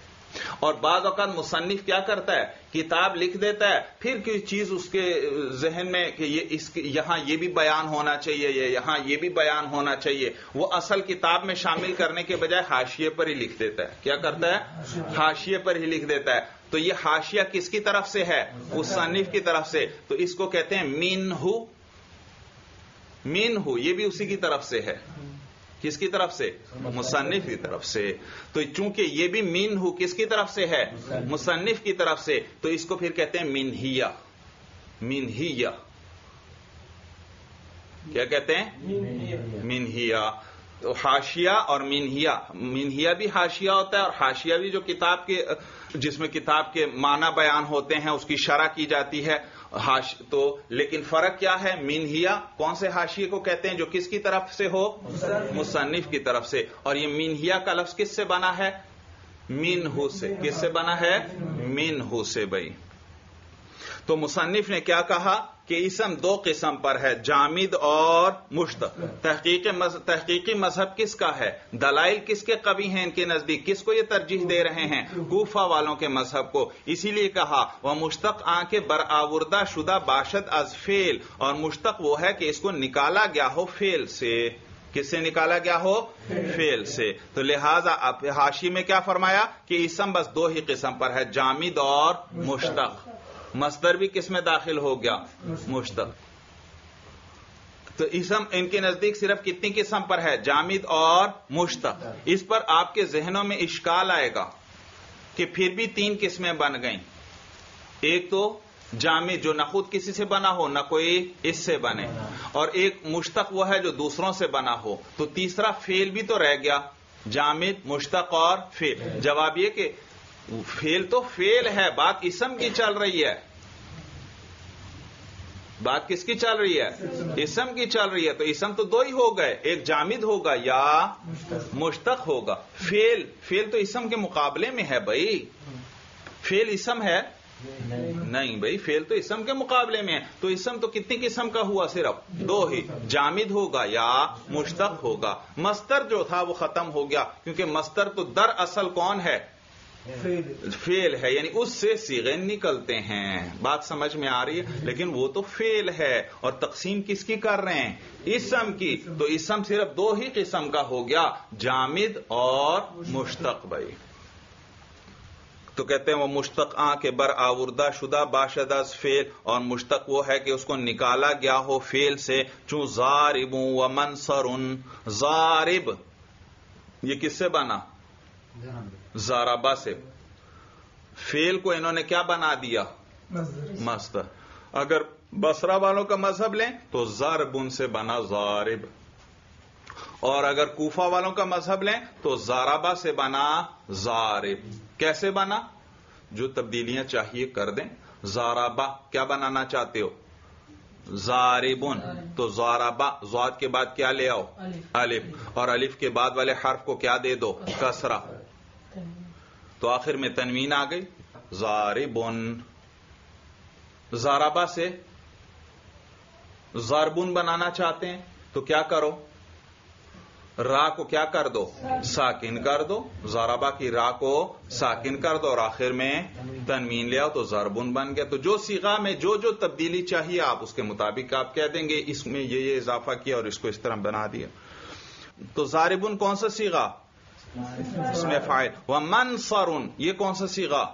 اور بعض اوقات مصنف کیا کرتا ہے، کتاب لکھ دیتا ہے، پھر کوئی چیز اس کے ذہن میں کہ یہ اس یہاں یہ بھی بیان ہونا چاہیے یہاں یہ بھی بیان ہونا چاہیے، وہ اصل کتاب میں شامل کرنے کے بجائے حاشیے پر ہی لکھ دیتا ہے۔ کیا کرتا ہے؟ حاشیے پر ہی لکھ دیتا ہے۔ تو یہ حاشیہ کس کی طرف سے ہے؟ مصنف کی طرف سے۔ تو اس کو کہتے ہیں مین ہو مین ہو یہ بھی اسی کی طرف سے ہے۔ کس کی طرف سے؟ مصنف کی طرف سے۔ تو چونکہ یہ بھی مین ہو کس کی طرف سے ہے؟ مصنف کی طرف سے۔ تو اس کو پھر کہتے ہیں مینہیا مینہیا کیا کہتے ہیں؟ مینہیا تو ہاشیا اور مینہیا مینہیا بھی ہاشیا ہوتا ہے اور ہاشیا بھی جو کتاب کے، جس میں کتاب کے معنی بیان ہوتے ہیں، اس کی شرح کی جاتی ہے۔ تو لیکن فرق کیا ہے؟ مینہیا، کون سے حاشیے کو کہتے ہیں جو کس کی طرف سے ہو؟ مصنف کی طرف سے۔ اور یہ مینہیا کا لفظ کس سے بنا ہے؟ مین ہو سے۔ کس سے بنا ہے؟ مین ہو سے بھائی۔ تو مصنف نے کیا کہا؟ کہ اسم دو قسم پر ہے، جامد اور مشتق۔ تحقیقی مذہب کس کا ہے؟ دلائل کس کے قوی ہیں؟ ان کے نزدیک کس کو یہ ترجیح دے رہے ہیں؟ کوفہ والوں کے مذہب کو۔ اسی لیے کہا، وہ مشتق آنکھیں برآوردہ شدہ باشد از فیل اور مشتق وہ ہے کہ اس کو نکالا گیا ہو فیل سے۔ کس سے نکالا گیا ہو؟ فیل سے۔ تو لہذا حاشی میں کیا فرمایا؟ کہ اسم بس دو ہی قسم پر ہے، جامد اور مشتق۔ مصدر بھی کس میں داخل ہو گیا؟ مشتق. تو اسم ان کے نزدیک صرف کتنی قسم پر ہے؟ جامد اور مشتق. اس پر آپ کے ذہنوں میں اشکال آئے گا کہ پھر بھی تین قسمیں بن گئیں. ایک تو جامد جو نہ خود کسی سے بنا ہو، نہ کوئی اس سے بنے. اور ایک مشتق وہ ہے جو دوسروں سے بنا ہو. تو تیسرا فیل بھی تو رہ گیا، جامد، مشتق اور فیل جواب یہ کہ فیل تو فیل ہے، بات اسم کی چل رہی ہے۔ بات کس کی چل رہی ہے؟ اسم کی چل رہی ہے۔ تو اسم تو دو ہی ہو گئے، ایک جامد ہوگا یا مشتق ہوگا۔ فیل فیل تو اسم کے مقابلے میں ہے بھائی۔ فیل اسم ہے؟ نہیں بھائی، فیل تو اسم کے مقابلے میں ہے۔ تو اسم تو کتنی قسم کا ہوا صرف؟ دو ہی۔ جامد ہوگا یا مشتق ہوگا۔ مستر جو تھا وہ ختم ہو گیا، کیونکہ مستر تو در اصل کون ہے؟ فیل. ہے یعنی اس سے سیغے نکلتے ہیں۔ بات سمجھ میں آ رہی ہے لیکن وہ تو فیل ہے۔ اور تقسیم کس کی کر رہے ہیں؟ اسم کی۔ تو اسم صرف دو ہی قسم کا ہو گیا جامد اور مشتق بھائی تو کہتے ہیں وہ مشتق آ کے بر آوردہ شدہ باشد از فیل اور مشتق وہ ہے کہ اس کو نکالا گیا ہو فیل سے۔ چون زارب و منصر زارب۔ یہ کس سے بنا؟ زارابا سے۔ فیل کو انہوں نے کیا بنا دیا؟ مستر اگر بسرا والوں کا مذہب لیں تو زاربن سے بنا زارب اور اگر کوفہ والوں کا مذہب لیں تو زارابا سے بنا زارب کیسے بنا؟ جو تبدیلیاں چاہیے کر دیں۔ زارابا کیا بنانا چاہتے ہو؟ زاربن تو زارابا زواد کے بعد کیا لے آؤ؟ الف۔ اور الف کے بعد والے حرف کو کیا دے دو؟ کسرا تو آخر میں تنوین آ گئی۔ زاربن زارابا سے زاربن بنانا چاہتے ہیں تو کیا کرو؟ را کو کیا کر دو؟ ساکن کر دو۔ زاربا کی را کو ساکن کر دو اور آخر میں تنمین لیا تو زربن بن گیا تو جو سیگا میں جو جو تبدیلی چاہیے آپ اس کے مطابق آپ کہہ دیں گے، اس میں یہ یہ اضافہ کیا اور اس کو اس طرح بنا دیا۔ تو زاربن کون سا سیگا اس میں فائل۔ وہ منصر یہ کون سا سیگا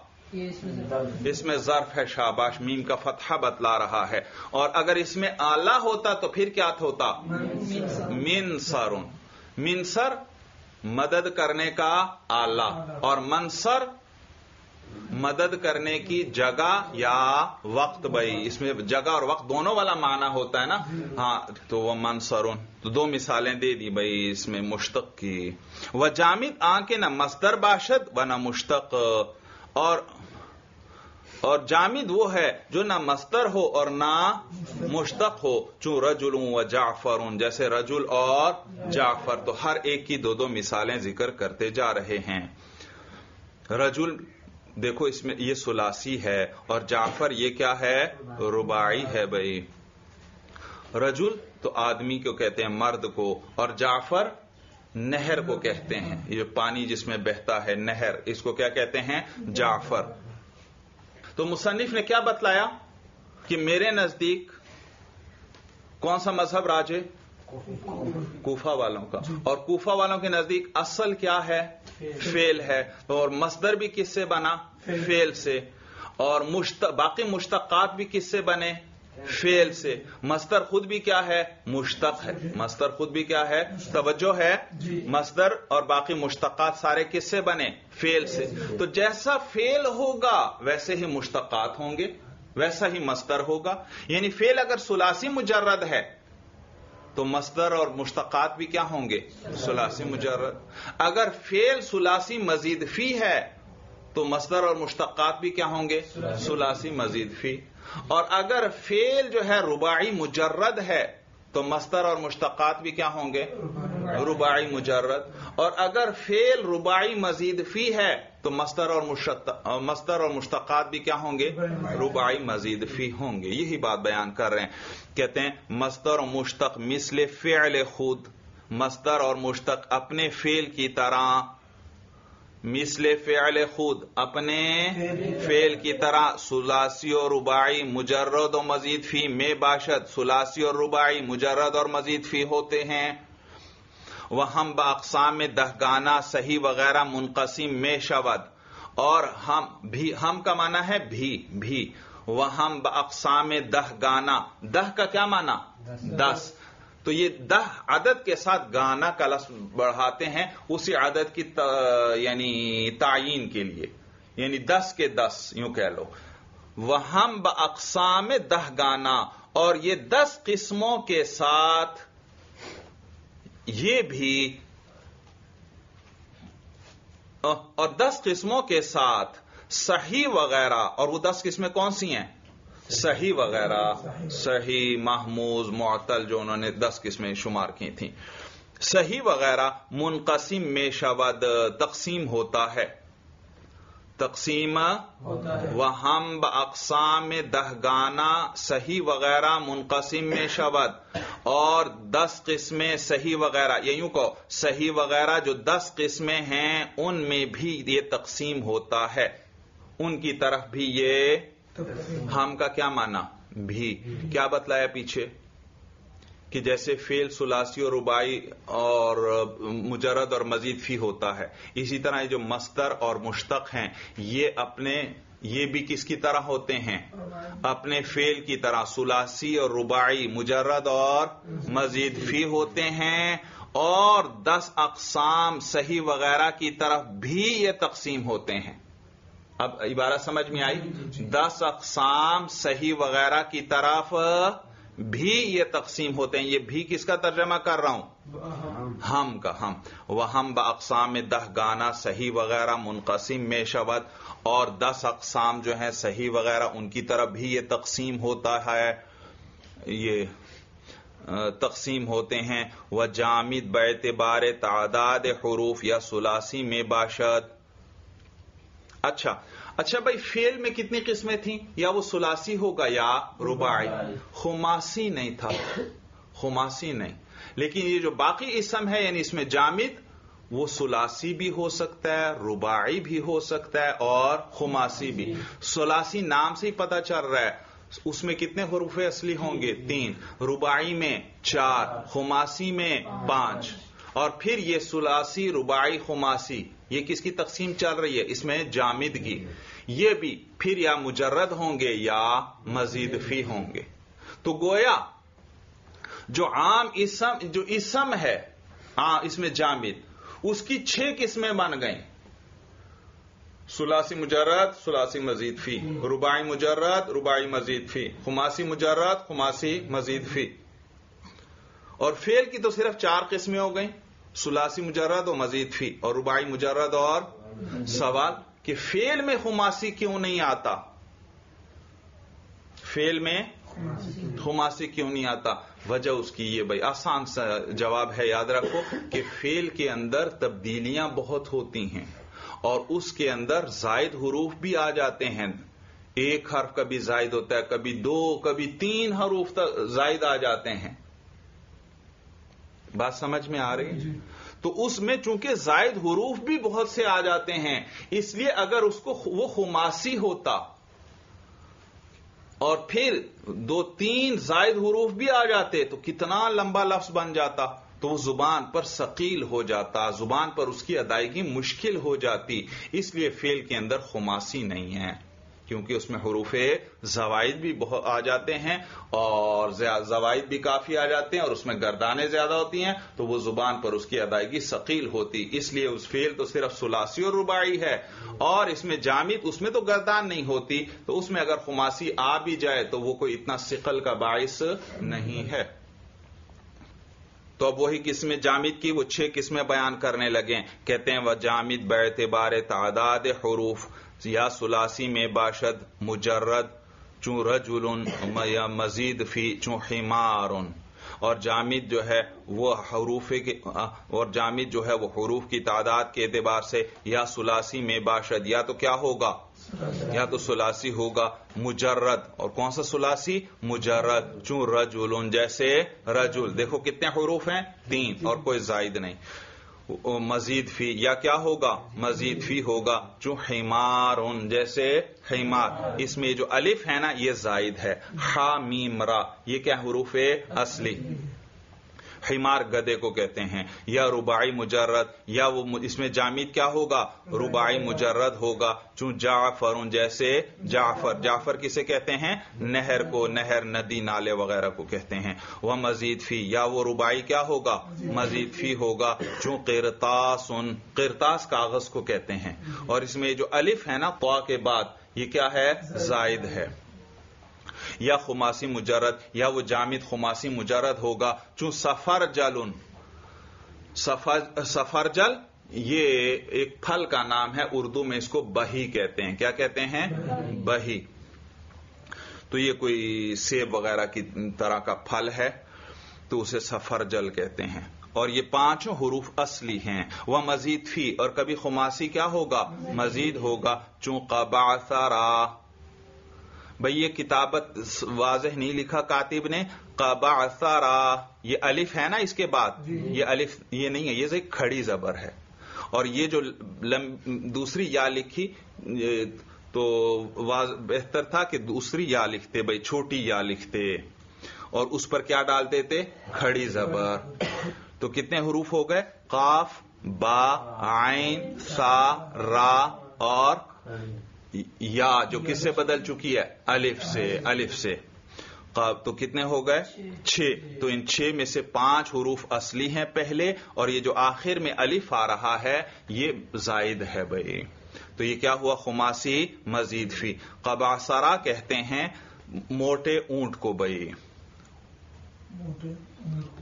اس میں ظرف ہے شاباش، میم کا فتحہ بتلا رہا ہے۔ اور اگر اس میں آلہ ہوتا تو پھر کیا ہوتا؟ منصر۔ منصر مدد کرنے کا آلہ۔ اور منصر مدد کرنے کی جگہ یا وقت بھائی، اس میں جگہ اور وقت دونوں والا معنی ہوتا ہے نا؟ ہاں تو وہ منصرون، تو دو مثالیں دے دی بھائی اس میں مشتق کی۔ وہ جامد آنکھیں نہ مستر باشد و نہ مشتق۔ اور اور جامد وہ ہے جو نہ مستر ہو اور نہ مشتق ہو۔ چون رجل و جعفر جیسے رجل اور جعفر۔ تو ہر ایک کی دو دو مثالیں ذکر کرتے جا رہے ہیں۔ رجل دیکھو اس میں یہ سلاسی ہے اور جعفر یہ کیا ہے؟ رباعی ہے بھائی۔ رجل تو آدمی کو کہتے ہیں مرد کو اور جعفر نہر کو کہتے ہیں۔ یہ پانی جس میں بہتا ہے، نہر۔ اس کو کیا کہتے ہیں؟ جعفر۔ تو مصنف نے کیا بتلایا کہ میرے نزدیک کون سا مذہب راجے کوفہ والوں کا۔ اور کوفہ والوں کے نزدیک اصل کیا ہے؟ فیل ہے اور مصدر بھی کس سے بنا؟ فیل سے. اور باقی مشتقات بھی کس سے بنے؟ فیل سے. مستر خود بھی کیا ہے؟ مشتق ہے. مستر خود بھی کیا ہے؟ توجہ ہے؟ مستر اور باقی مشتقات سارے کس سے بنے؟ فیل سے. تو جیسا فیل ہوگا ویسے ہی مشتقات ہوں گے. ویسا ہی مستر ہوگا. یعنی فیل اگر سلاسی مجرد ہے تو مصدر اور مشتقات بھی کیا ہوں گے؟ سلاسی مجرد۔ اگر فیل سلاسی مزید فی ہے، تو مصدر اور مشتقات بھی کیا ہوں گے؟ سلاسی مزید فی۔ اور اگر فیل جو ہے رباعی مجرد ہے، تو مستر اور مشتقات بھی کیا ہوں گے؟ رباعی مجرد. اور اگر فیل رباعی مزید فی ہے، تو مستر اور مستر اور مشتقات بھی کیا ہوں گے؟ رباعی مزید فی ہوں گے۔ یہی بات بیان کر رہے ہیں۔ کہتے ہیں مستر اور مشتق مثل فعل خود مستر اور مشتق اپنے فیل کی طرح، مثل فعل خود اپنے فعل کی طرح۔ سلاسی اور رباعی مجرد و مزید فی، میں باشد سلاسی اور رباعی مجرد اور مزید فی ہوتے ہیں۔ وہ ہم باقسام میں دہگانا صحیح وغیرہ منقسم میں شود۔ اور ہم بھی ہم کا مانا ہے بھی بھی۔ وہ ہم باقسام دہ گانا دہ کا کیا مانا دس۔ تو یہ دہ عدد کے ساتھ گانا کا لفظ بڑھاتے ہیں اسی عدد کی تا یعنی تعین کے لیے۔ یعنی دس کے دس یوں کہہ لو۔ وہ ہم باقسام دہ گانا اور یہ دس قسموں کے ساتھ یہ بھی اور دس قسموں کے ساتھ صحیح وغیرہ، اور وہ دس قسمیں کون سی ہیں؟ صحیح وغیرہ، صحیح، محموز، معطل، جو انہوں نے دس قسمیں شمار کی تھیں۔ صحیح وغیرہ منقسم میں شود تقسیم ہوتا ہے۔ تقسیم و ہم اقسام دہگانا صحیح وغیرہ منقسم میں شود اور دس قسمیں صحیح وغیرہ یہ یوں کو صحیح وغیرہ جو دس قسمیں ہیں ان میں بھی یہ تقسیم ہوتا ہے۔ ان کی طرف بھی یہ ہم کا کیا مانا بھی۔ کیا بتلایا پیچھے؟ کہ جیسے فیل سلاسی اور ربائی اور مجرد اور مزید فی ہوتا ہے۔ اسی طرح یہ جو مستر اور مشتق ہیں یہ اپنے یہ بھی کس کی طرح ہوتے ہیں؟ اپنے فیل کی طرح۔ سلاسی اور ربائی مجرد اور مزید فی ہوتے ہیں اور دس اقسام صحیح وغیرہ کی طرف بھی یہ تقسیم ہوتے ہیں۔ اب عبارت سمجھ میں آئی؟ دس اقسام صحیح وغیرہ کی طرف بھی یہ تقسیم ہوتے ہیں یہ بھی کس کا ترجمہ کر رہا ہوں؟ ہم کا، ہم۔ وہ ہم اقسام دہ گانا، صحیح وغیرہ، منقسم میں شبد اور دس اقسام جو ہیں، صحیح وغیرہ، ان کی طرف بھی یہ تقسیم ہوتا ہے۔ یہ تقسیم ہوتے ہیں۔ وہ جامد بیت بار تعداد حروف یا سلاسی میں باشد۔ اچھا اچھا بھائی، فیل میں کتنی قسمیں تھیں؟ یا وہ سلاسی ہوگا یا رباعی؟ خماسی نہیں تھا۔ خماسی نہیں۔ لیکن یہ جو باقی اسم ہے یعنی اس میں جامد، وہ سلاسی بھی ہو سکتا ہے، رباعی بھی ہو سکتا ہے اور خماسی بھی۔ سلاسی نام سے ہی پتا چل رہا ہے۔ اس میں کتنے حروف اصلی ہوں گے؟ تین۔ رباعی میں چار، خماسی میں پانچ۔ اور پھر یہ سلاسی، رباعی، خماسی۔ یہ کس کی تقسیم چل رہی ہے؟ اس میں جامد کی۔ یہ بھی پھر یا مجرد ہوں گے یا مزید فی ہوں گے۔ تو گویا جو عام اسم، جو اسم ہے اس میں جامد، اس کی چھ قسمیں بن گئیں۔ سلاسی مجرد سلاسی مزید فی۔ ربائی مجرد ربائی مزید فی۔ خماسی مجرد، خماسی مزید فی۔ اور فیل کی تو صرف چار قسمیں ہو گئیں۔ سلاسی مجرد اور مزید فی اور ربائی مجرد اور سوال کہ فیل میں خماسی کیوں نہیں آتا؟ فیل میں خماسی کیوں نہیں آتا؟ وجہ اس کی یہ بھائی، آسان سا جواب ہے، یاد رکھو کہ فیل کے اندر تبدیلیاں بہت ہوتی ہیں اور اس کے اندر زائد حروف بھی آ جاتے ہیں۔ ایک حرف کبھی زائد ہوتا ہے، کبھی دو، کبھی تین حروف تک زائد آ جاتے ہیں۔ بات سمجھ میں آ رہی ہے؟ جی۔ تو اس میں چونکہ زائد حروف بھی بہت سے آ جاتے ہیں اس لیے اگر اس کو وہ خماسی ہوتا اور پھر دو تین زائد حروف بھی آ جاتے تو کتنا لمبا لفظ بن جاتا؟ تو وہ زبان پر ثقیل ہو جاتا زبان پر اس کی ادائیگی مشکل ہو جاتی اس لیے فیل کے اندر خماسی نہیں ہے۔ کیونکہ اس میں حروف زوائد بھی بہت آ جاتے ہیں اور زوائد بھی کافی آ جاتے ہیں اور اس میں گردانیں زیادہ ہوتی ہیں، تو وہ زبان پر اس کی ادائیگی ثقیل ہوتی، اس لیے اس فیل تو صرف سلاسی اور ربائی ہے۔ اور اس میں جامد، اس میں تو گردان نہیں ہوتی، تو اس میں اگر خماسی آ بھی جائے تو وہ کوئی اتنا سقل کا باعث نہیں ہے۔ تو اب وہی قسم جامد کی؟ وہ چھ قسمیں بیان کرنے لگے؟ کہتے ہیں وہ جامد بیتبار تعداد حروف، یا سلاسی میں باشد، مجرد چون رجل یا مزید فی چون حمار اور جامد جو ہے، وہ حروف اور جامد جو ہے، وہ حروف کی تعداد کے اعتبار سے یا سلاسی میں باشد۔ یا تو کیا ہوگا؟ یا تو سلاسی ہوگا مجرد اور کون سا سلاسی؟ مجرد. چون رجل جیسے؟ رجل. دیکھو کتنے حروف ہیں؟ تین. اور کوئی زائد نہیں. مزید فی. یا کیا ہوگا؟ مزید فی ہوگا. جو حمار جیسے؟ حمار. اس میں جو الف ہے نا، یہ زائد ہے. ہا میم، را. یہ کیا حروف اصلی. حمار گدے کو کہتے ہیں، یا ربائی مجرد، یا وہ اس میں جامد کیا ہوگا؟ ربائی مجرد ہوگا۔ چون جعفر جیسے جعفر جعفر کسے کہتے ہیں؟ نہر کو، نہر ندی نالے وغیرہ کو کہتے ہیں۔ وہ مزید فی، یا وہ ربائی کیا ہوگا؟ مزید فی ہوگا۔ چون قرتاس قرتاس کاغذ کو کہتے ہیں۔ اور اس میں جو الف ہے نا تو کے بعد، یہ کیا ہے؟ زائد ہے۔ یا خماسی مجرد، یا وہ جامد خماسی مجرد ہوگا، چون سفر جل سفر جل، یہ ایک پھل کا نام ہے، اردو میں اس کو بہی کہتے ہیں۔ کیا کہتے ہیں؟ بہی۔ تو یہ کوئی سیب وغیرہ کی طرح کا پھل ہے، تو اسے سفر جل کہتے ہیں۔ اور یہ پانچوں حروف اصلی ہیں۔ وہ مزید فی، اور کبھی خماسی کیا ہوگا؟ مزید ہوگا۔ چون قباثرا بھئی یہ کتابت واضح نہیں لکھا کاتب نے قبا یہ الف ہے نا اس کے بعد؟ جی۔ یہ الف یہ نہیں ہے یہ کھڑی زبر ہے۔ اور یہ جو دوسری یا لکھی تو بہتر تھا کہ دوسری یا لکھتے بھائی چھوٹی یا لکھتے۔ اور اس پر کیا ڈالتے تھے کھڑی زبر۔ تو کتنے حروف ہو گئے؟ قاف با عین سا را اور یا جو کس سے بدل چکی ہے؟ الف سے الف سے۔ تو کتنے ہو گئے؟ چھ۔ تو ان چھ میں سے پانچ حروف اصلی ہیں پہلے اور یہ جو آخر میں الف آ رہا ہے یہ زائد ہے بھائی۔ تو یہ کیا ہوا؟ خماسی مزید فی۔ قباسرا کہتے ہیں موٹے اونٹ کو بھائی۔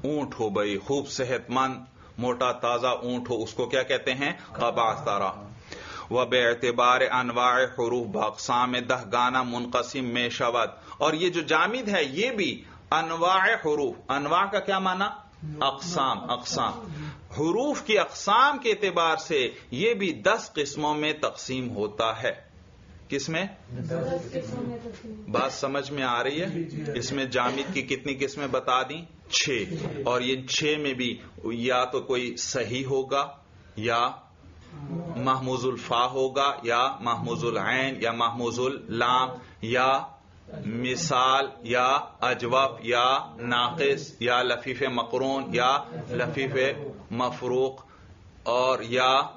اونٹ ہو بھائی خوب صحت مند موٹا تازہ اونٹ ہو۔ اس کو کیا کہتے ہیں؟ قباسرا و بے اعتبار انواع حروف بقسام دہ گانا منقسم میں شود اور یہ جو جامد ہے، یہ بھی انواع حروف۔ انواع کا کیا مانا اقسام اقسام۔ حروف کی اقسام کے اعتبار سے یہ بھی دس قسموں میں تقسیم ہوتا ہے۔ کس میں؟ بات سمجھ میں آ رہی ہے؟ اس میں جامد کی کتنی قسمیں بتا دیں؟ چھ۔ اور یہ چھ میں بھی یا تو کوئی صحیح ہوگا یا محموز الفا ہوگا یا محموز العین یا محموز اللام یا مثال یا اجوف یا ناقص یا لفیف مقرون یا لفیف مفروق اور یا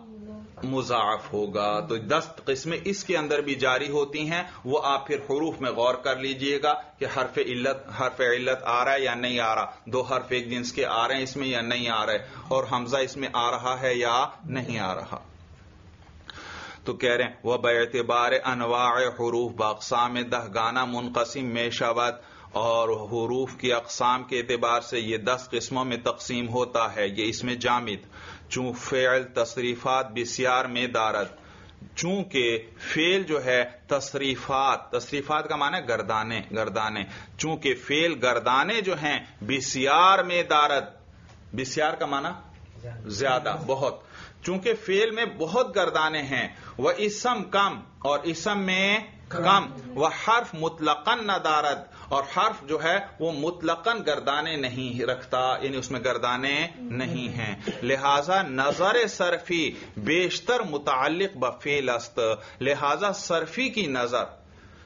مضاعف ہوگا۔ تو دس قسمیں اس کے اندر بھی جاری ہوتی ہیں۔ وہ آپ پھر حروف میں غور کر لیجیے گا کہ حرف علت حرف علت آ رہا ہے یا نہیں آ رہا۔ دو حرف ایک جنس کے آ رہے ہیں اس میں یا نہیں آ رہے۔ اور حمزہ اس میں آ رہا ہے یا نہیں آ رہا۔ تو کہہ رہے ہیں وہ بعتبار انواع حروف باقسام دہ گانا منقسم میں شبت اور حروف کی اقسام کے اعتبار سے یہ دس قسموں میں تقسیم ہوتا ہے۔ یہ اس میں جامد۔ چون فعل تصریفات بسیار میں دارت چونکہ فیل جو ہے تصریفات تصریفات کا معنی ہے گردانے گردانے، چونکہ فیل گردانے جو ہیں بسیار میں دارت بسیار کا معنی زیادہ، بہت۔ چونکہ فیل میں بہت گردانے ہیں وہ اسم کم اور اسم میں کم وہ حرف مطلقن ندارت اور حرف جو ہے وہ مطلقن گردانے نہیں رکھتا یعنی اس میں گردانے نہیں ہیں۔ لہذا نظر صرفی بیشتر متعلق بفیل است لہذا صرفی کی نظر،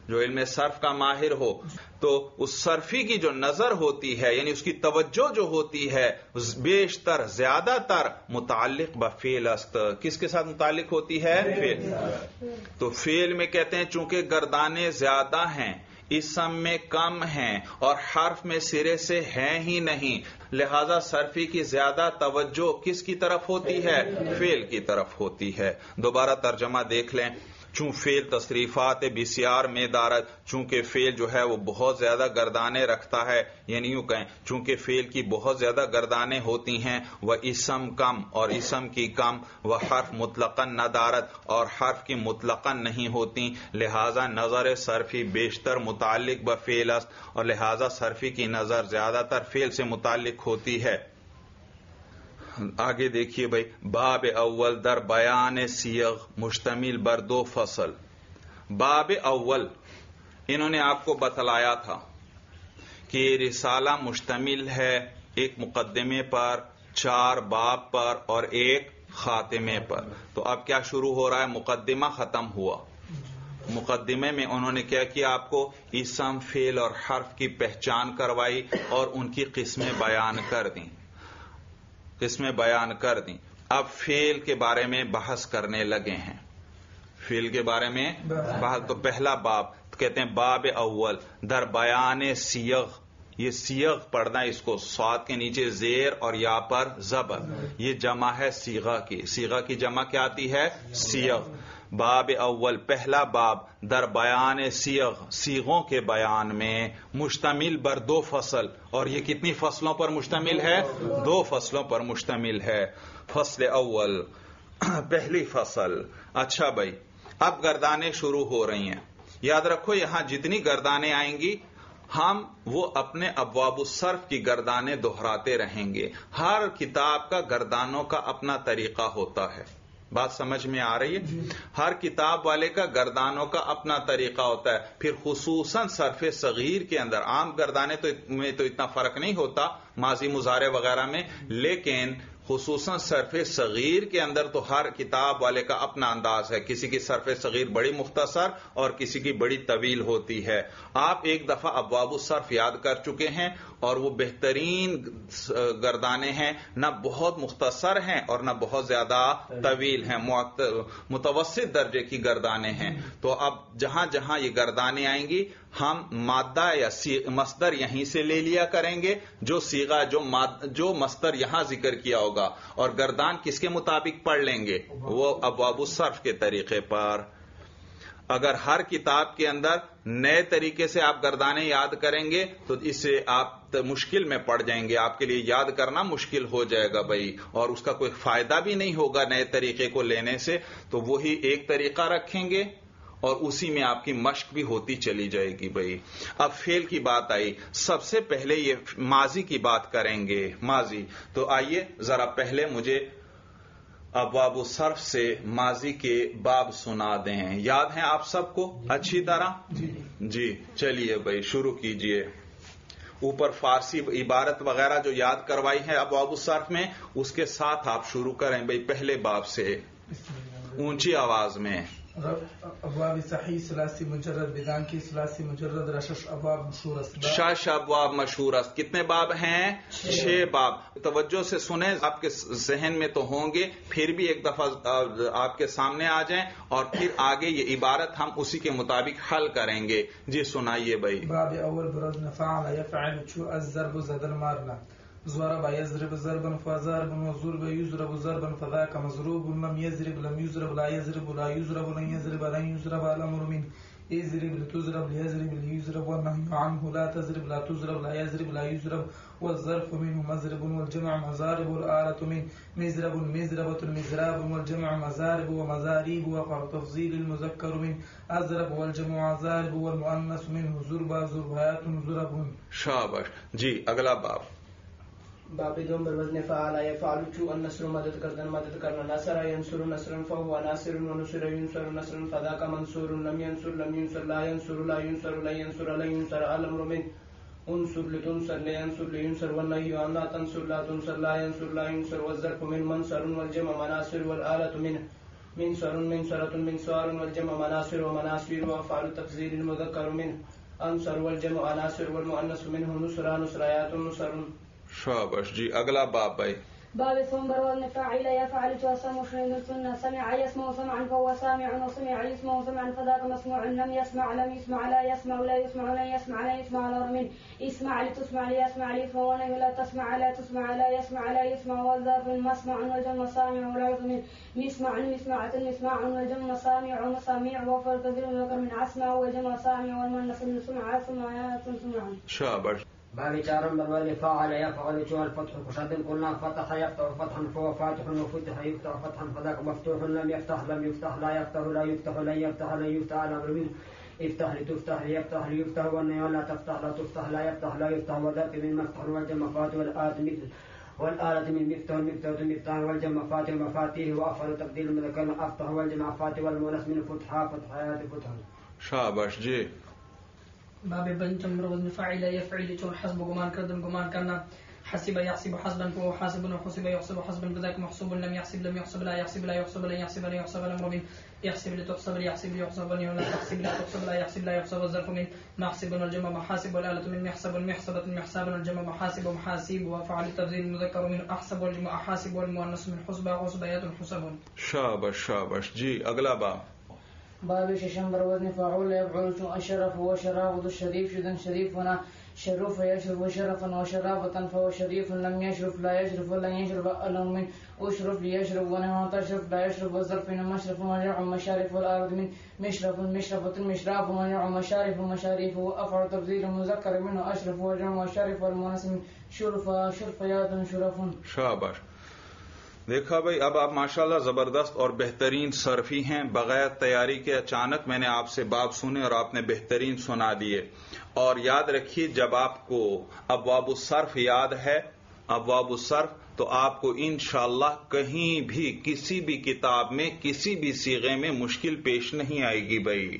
جو علم صرف کا ماہر ہو، تو اس صرفی کی جو نظر ہوتی ہے یعنی اس کی توجہ جو ہوتی ہے، بیشتر، زیادہ تر متعلق بفیل است کس کے ساتھ متعلق ہوتی ہے؟ فیل تو فیل میں کہتے ہیں چونکہ گردانے زیادہ ہیں اسم میں کم ہیں اور حرف میں سرے سے ہیں ہی نہیں۔ لہذا صرفی کی زیادہ توجہ کس کی طرف ہوتی ہے؟ فیل کی طرف ہوتی ہے۔ دوبارہ ترجمہ دیکھ لیں۔ چون فیل تصریفات بسیار میں دارت چونکہ فیل جو ہے وہ بہت زیادہ گردانے رکھتا ہے یعنی یوں کہیں، چونکہ فیل کی بہت زیادہ گردانے ہوتی ہیں، وہ اسم کم اور اسم کی کم، وہ حرف مطلقاً نہ دارت اور حرف کی مطلقاً نہیں ہوتی، لہذا نظر صرفی بیشتر متعلق ب فیل است، اور لہذا صرفی کی نظر زیادہ تر فیل سے متعلق ہوتی ہے۔ آگے دیکھیے بھائی، باب اول در بیان سیغ مشتمل بر دو فصل۔ باب اول، انہوں نے آپ کو بتلایا تھا کہ یہ رسالہ مشتمل ہے ایک مقدمے پر، چار باب پر اور ایک خاتمے پر۔ تو اب کیا شروع ہو رہا ہے؟ مقدمہ ختم ہوا۔ مقدمے میں انہوں نے کیا کیا آپ کو اسم فیل اور حرف کی پہچان کروائی اور ان کی قسمیں بیان کر دیں۔ قسمیں بیان کر دیں۔ اب فیل کے بارے میں بحث کرنے لگے ہیں۔ فیل کے بارے میں بحث تو پہلا باب، کہتے ہیں باب اول، در بیان سیغ۔ یہ سیغ پڑھنا اس کو، سواد کے نیچے زیر اور یا پر زبر۔ یہ جمع ہے سیغا کی۔ سیغا کی جمع کیا آتی ہے؟ سیغ۔ باب اول، پہلا باب، در بیان سیغ، سیغوں کے بیان میں مشتمل بر دو فصل۔ اور یہ کتنی فصلوں پر مشتمل ہے؟ دو فصلوں پر مشتمل ہے۔ فصل اول، پہلی فصل۔ اچھا بھائی، اب گردانے شروع ہو رہی ہیں۔ یاد رکھو، یہاں جتنی گردانے آئیں گی، ہم وہ اپنے ابواب الصرف کی گردانے دہراتے رہیں گے۔ ہر کتاب کا گردانوں کا اپنا طریقہ ہوتا ہے۔ بات سمجھ میں آ رہی ہے؟ ہر کتاب والے کا گردانوں کا اپنا طریقہ ہوتا ہے۔ پھر خصوصاً صرف صغیر کے اندر عام گردانے تو میں تو اتنا فرق نہیں ہوتا ماضی مظاہرے وغیرہ میں لیکن خصوصاً صرف صغیر کے اندر تو ہر کتاب والے کا اپنا انداز ہے۔ کسی کی صرف صغیر بڑی مختصر اور کسی کی بڑی طویل ہوتی ہے۔ آپ ایک دفعہ ابواب الصرف یاد کر چکے ہیں اور وہ بہترین گردانے ہیں۔ نہ بہت مختصر ہیں اور نہ بہت زیادہ طویل ہیں۔ متوسط درجے کی گردانے ہیں۔ تو اب جہاں جہاں یہ گردانے آئیں گی ہم مادہ یا مستر یہیں سے لے لیا کریں گے، جو سیگا جو جو مستر یہاں ذکر کیا ہوگا۔ اور گردان کس کے مطابق پڑھ لیں گے؟ وہ ابواب الصرف کے طریقے پر۔ اگر ہر کتاب کے اندر نئے طریقے سے آپ گردانے یاد کریں گے، تو اس سے آپ مشکل میں پڑ جائیں گے۔ آپ کے لیے یاد کرنا مشکل ہو جائے گا بھائی۔ اور اس کا کوئی فائدہ بھی نہیں ہوگا نئے طریقے کو لینے سے۔ تو وہی ایک طریقہ رکھیں گے۔ اور اسی میں آپ کی مشق بھی ہوتی چلی جائے گی بھائی۔ اب فیل کی بات آئی۔ سب سے پہلے یہ ماضی کی بات کریں گے۔ ماضی۔ تو آئیے ذرا پہلے مجھے ابواب صرف سے ماضی کے باب سنا دیں۔ یاد ہیں آپ سب کو؟ اچھی طرح؟ جی۔ چلیے بھائی شروع کیجیے۔ اوپر فارسی عبارت وغیرہ جو یاد کروائی ہے ابواب الصرف میں اس کے ساتھ آپ شروع کریں بھائی پہلے باب سے۔ اونچی آواز میں۔ ابواب صحیح سلاسی مجرد بدان کی سلاسی مجرد رشش ابواب مشہور اسباب شش ابواب مشہور است. کتنے باب ہیں؟ چھ باب. توجہ سے سنیں آپ کے ذہن میں تو ہوں گے پھر بھی ایک دفعہ آپ کے سامنے آ جائیں اور پھر آگے یہ عبارت ہم اسی کے مطابق حل کریں گے۔ جی سنائیے بھائی۔ باب اول برز فعل يفعل چو الضرب زدن مارنا ضرب يضرب ضربا فضرب وضرب يضرب ضربا فذاك مضروب لم يضرب لم يضرب لا يضرب لا يضرب لن يضرب لن يضرب الامر من يضرب لتضرب ليضرب ليضرب والنهي عنه لا تضرب لا تضرب لا يضرب لا يضرب والظرف منه مضرب والجمع مضارب والآلة من مزرب مزربة مزراب والجمع مزارب ومزاريب وقع تفضيل المذكر من أزرب والجمع عزارب والمؤنث منه زربا زربات زرب. شابش جی اگلا باب. باب دوم بر وزن فعل يفعل چو النصر مدد کردن مدد کرنا نصر ينصر نصرا فهو ناصر ونصر ينصر نصرا فذاك منصور لم ينصر لم ينصر لا ينصر لا ينصر لا ينصر لا ينصر الامر من انصر لتنصر لينصر لينصر والنهي عن لا تنصر لا تنصر لا ينصر لا ينصر والظرف من منصر والجمع مناصر والآلة من منصر منصرة منصار والجمع مناصر ومناصر وافعل تفزيل المذكر من انصر والجمع عناصر والمؤنث منه نصرا نصريات نصر شابش جی اگلا باب بھائی باب ثم بروزن فاعل يفعل توسم مشرد السنة سمع يسمع سمعا فهو سامع وسمع يسمع سمعا فذاك مسموع لم يسمع لم يسمع لا يسمع لا يسمع لا يسمع لا يسمع لا من اسمع لتسمع ليسمع ليسمع ونهي لا تسمع لا تسمع لا يسمع لا يسمع والذات مسمع والجمع سامع ولا من مسمع مسمعة مسمع والجمع سامع ومسامع وفرق ذي المذكر من اسمع والجمع سامع والمؤنث من سمع سمعات سمعا شابش باب چارم بر فاعل يفعل جو الفتح كشد قلنا فتح يفتح فتحا فهو فاتح وفتح يفتح فتحا فذاك مفتوح لم يفتح لم يفتح لا يفتح لا يفتح لن يفتح لن يفتح الامر منه افتح لتفتح ليفتح ليفتح والنهي لا تفتح لا تفتح لا يفتح لا يفتح وذاك من مفتح والجمع فاتح والآت مثل والآلة من مفتح مفتح مفتاح والجمع فاتح ومفاتيح وأفعل تبديل المذكر أفتح والجمع فاتح والمؤنث من فتحا فتحات فتح شابش جی باب بنجم وزن فاعل يفعل چون حسب گمان کردن گمان کرنا حسب يحسب حسبا فهو حاسب وحسب يحسب حسبا فذاك محسوب لم يحسب لم يحسب لا يحسب لا يحسب لا يحسب لا يحسب الامر من يحسب لتحسب ليحسب ليحسب لا تحسب لا تحسب لا يحسب لا يحسب. الظرف من محسب والجمع محاسب والآلة من محسب المحسبة محساب والجمع محاسب ومحاسيب وفعل تفضيل المذكر من أحسب والجمع أحاسب والمؤنث من حسبة حسبيات حسب. شابش شابش جی اگلا باب ششم بر وزن فاعول يفعل شو أشرف وشرافة الشريف شدا شريف هنا شرف يشرف شرفا وشرافة فهو شريف لم يشرف لا يشرف ولن يشرف ألم من. أشرف ليشرف ونهى تشرف لا يشرف والظرف مشرف ومنع مشارف والأرض من. مشرف مشرفة مشراف ومنع مشارف ومشاريف وأفعل تبذير المذكر منه أشرف وجمع مشارف والمؤنث من. شرف شرفيات شرف شابش دیکھا بھائی، اب آپ ماشاءاللہ زبردست اور بہترین صرفی ہیں، بغیر تیاری کے اچانک میں نے آپ سے باب سنے اور آپ نے بہترین سنا دیے۔ اور یاد رکھیے، جب آپ کو ابواب الصرف یاد ہے، ابواب الصرف، تو آپ کو انشاءاللہ کہیں بھی، کسی بھی کتاب میں، کسی بھی سیغے میں مشکل پیش نہیں آئے گی بھائی۔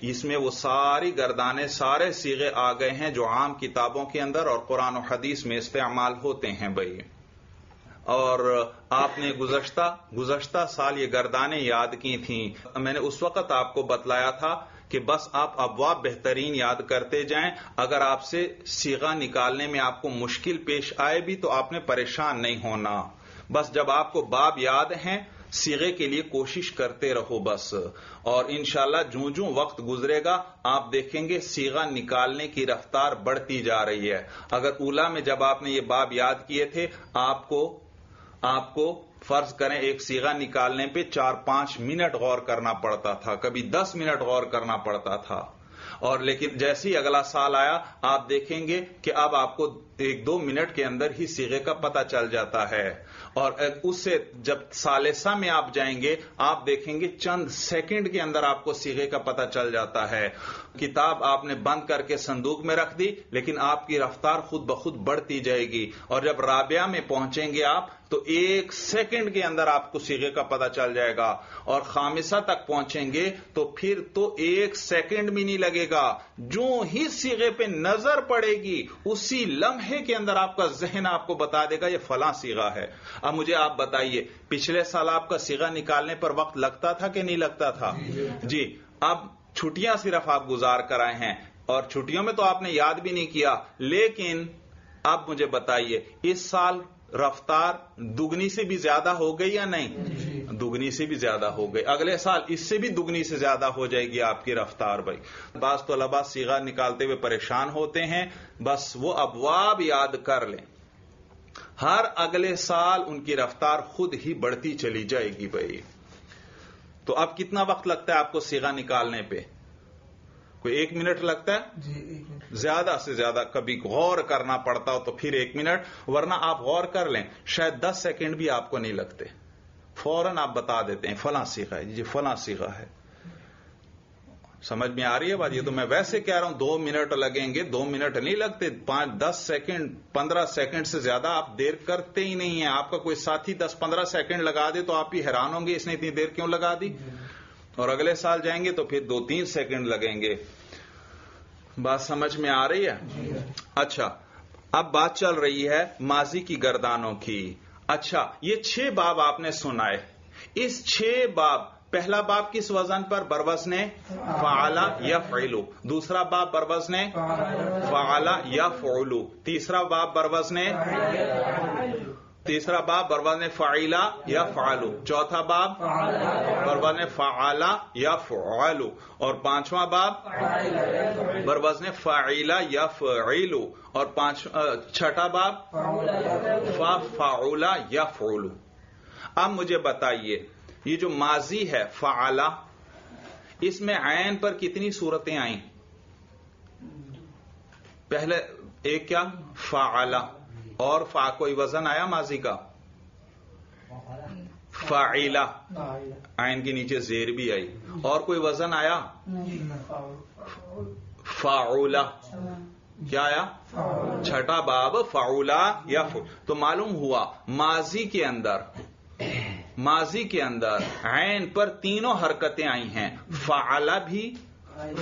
اس میں وہ ساری گردانے سارے سیغے آ گئے ہیں جو عام کتابوں کے اندر اور قرآن و حدیث میں استعمال ہوتے ہیں بھائی۔ اور آپ نے گزشتہ گزشتہ سال یہ گردانیں یاد کی تھیں۔ میں نے اس وقت آپ کو بتلایا تھا کہ بس آپ ابواب بہترین یاد کرتے جائیں۔ اگر آپ سے سیغا نکالنے میں آپ کو مشکل پیش آئے بھی تو آپ نے پریشان نہیں ہونا۔ بس جب آپ کو باب یاد ہیں، سیغے کے لیے کوشش کرتے رہو بس۔ اور انشاءاللہ جوں جوں وقت گزرے گا، آپ دیکھیں گے سیغا نکالنے کی رفتار بڑھتی جا رہی ہے۔ اگر اولا میں جب آپ نے یہ باب یاد کیے تھے، آپ کو آپ کو فرض کریں ایک سیگا نکالنے پہ چار پانچ منٹ غور کرنا پڑتا تھا، کبھی دس منٹ غور کرنا پڑتا تھا۔ اور لیکن جیسے ہی اگلا سال آیا، آپ دیکھیں گے کہ اب آپ کو ایک دو منٹ کے اندر ہی سیغے کا پتہ چل جاتا ہے۔ اور اس سے جب سالسہ میں آپ جائیں گے، آپ دیکھیں گے چند سیکنڈ کے اندر آپ کو سیغے کا پتہ چل جاتا ہے۔ کتاب آپ نے بند کر کے صندوق میں رکھ دی لیکن آپ کی رفتار خود بخود بڑھتی جائے گی۔ اور جب رابعہ میں پہنچیں گے آپ تو ایک سیکنڈ کے اندر آپ کو سیغے کا پتہ چل جائے گا۔ اور خامسہ تک پہنچیں گے تو پھر تو ایک سیکنڈ بھی نہیں لگے گا۔ جو ہی سیغے پہ نظر پڑے گی اسی لمحے کے اندر آپ کا ذہن آپ کو بتا دے گا یہ فلاں سیغا ہے۔ اب مجھے آپ بتائیے پچھلے سال آپ کا سیغا نکالنے پر وقت لگتا تھا کہ نہیں لگتا تھا؟ جی اب چھٹیاں صرف آپ گزار کر آئے ہیں اور چھٹیوں میں تو آپ نے یاد بھی نہیں کیا لیکن اب مجھے بتائیے اس سال رفتار دگنی سے بھی زیادہ ہو گئی یا نہیں؟ دگنی سے بھی زیادہ ہو گئی۔ اگلے سال اس سے بھی دگنی سے زیادہ ہو جائے گی آپ کی رفتار بھائی۔ بعض طلبا سیگا نکالتے ہوئے پریشان ہوتے ہیں بس وہ ابواب یاد کر لیں۔ ہر اگلے سال ان کی رفتار خود ہی بڑھتی چلی جائے گی بھائی۔ تو اب کتنا وقت لگتا ہے آپ کو سیگا نکالنے پہ؟ کوئی ایک منٹ لگتا ہے؟ جی ایک منٹ زیادہ سے زیادہ کبھی غور کرنا پڑتا ہو تو پھر ایک منٹ ورنہ آپ غور کر لیں شاید دس سیکنڈ بھی آپ کو نہیں لگتے۔ فوراً آپ بتا دیتے ہیں فلاں سیکھا ہے۔ جی فلاں سیکھا ہے۔ سمجھ میں آ رہی ہے بات؟ یہ تو میں ویسے کہہ رہا ہوں، دو منٹ لگیں گے، دو منٹ نہیں لگتے، پانچ، دس سیکنڈ، پندرہ سیکنڈ سے زیادہ آپ دیر کرتے ہی نہیں ہیں۔ آپ کا کوئی ساتھی دس، پندرہ سیکنڈ لگا دے تو آپ ہی حیران ہوں گے، اس نے اتنی دیر کیوں لگا دی؟ اور اگلے سال جائیں گے تو پھر دو، تین سیکنڈ لگیں گے۔ بات سمجھ میں آ رہی ہے؟ اچھا اب بات چل رہی ہے ماضی کی گردانوں کی۔ اچھا یہ چھ باب آپ نے سنائے اس چھ باب پہلا باب کس وزن پر بروز نے؟ فعلا یا فعلو دوسرا باب بروز نے؟ فعلا یا فعلو تیسرا باب بروز نے؟ تیسرا باب بروز نے فعلا یا فعلو چوتھا باب بروز نے فعلا یا فعلو اور پانچواں باب بروز نے فعلا یا فعلو اور پانچ چھٹا باب فا فعلا یا فعلو اب مجھے بتائیے یہ جو ماضی ہے، فعلا، اس میں عین پر کتنی صورتیں آئیں؟ پہلے ایک کیا؟ فعلا، اور فا، کوئی وزن آیا ماضی کا؟ فعلا، عین کے نیچے زیر بھی آئی۔ اور کوئی وزن آیا؟ فعلا، کیا آیا؟ چھٹا باب، فعلا یا تو معلوم ہوا ماضی کے اندر ماضی کے اندر عین پر تینوں حرکتیں آئی ہیں۔ فعلا بھی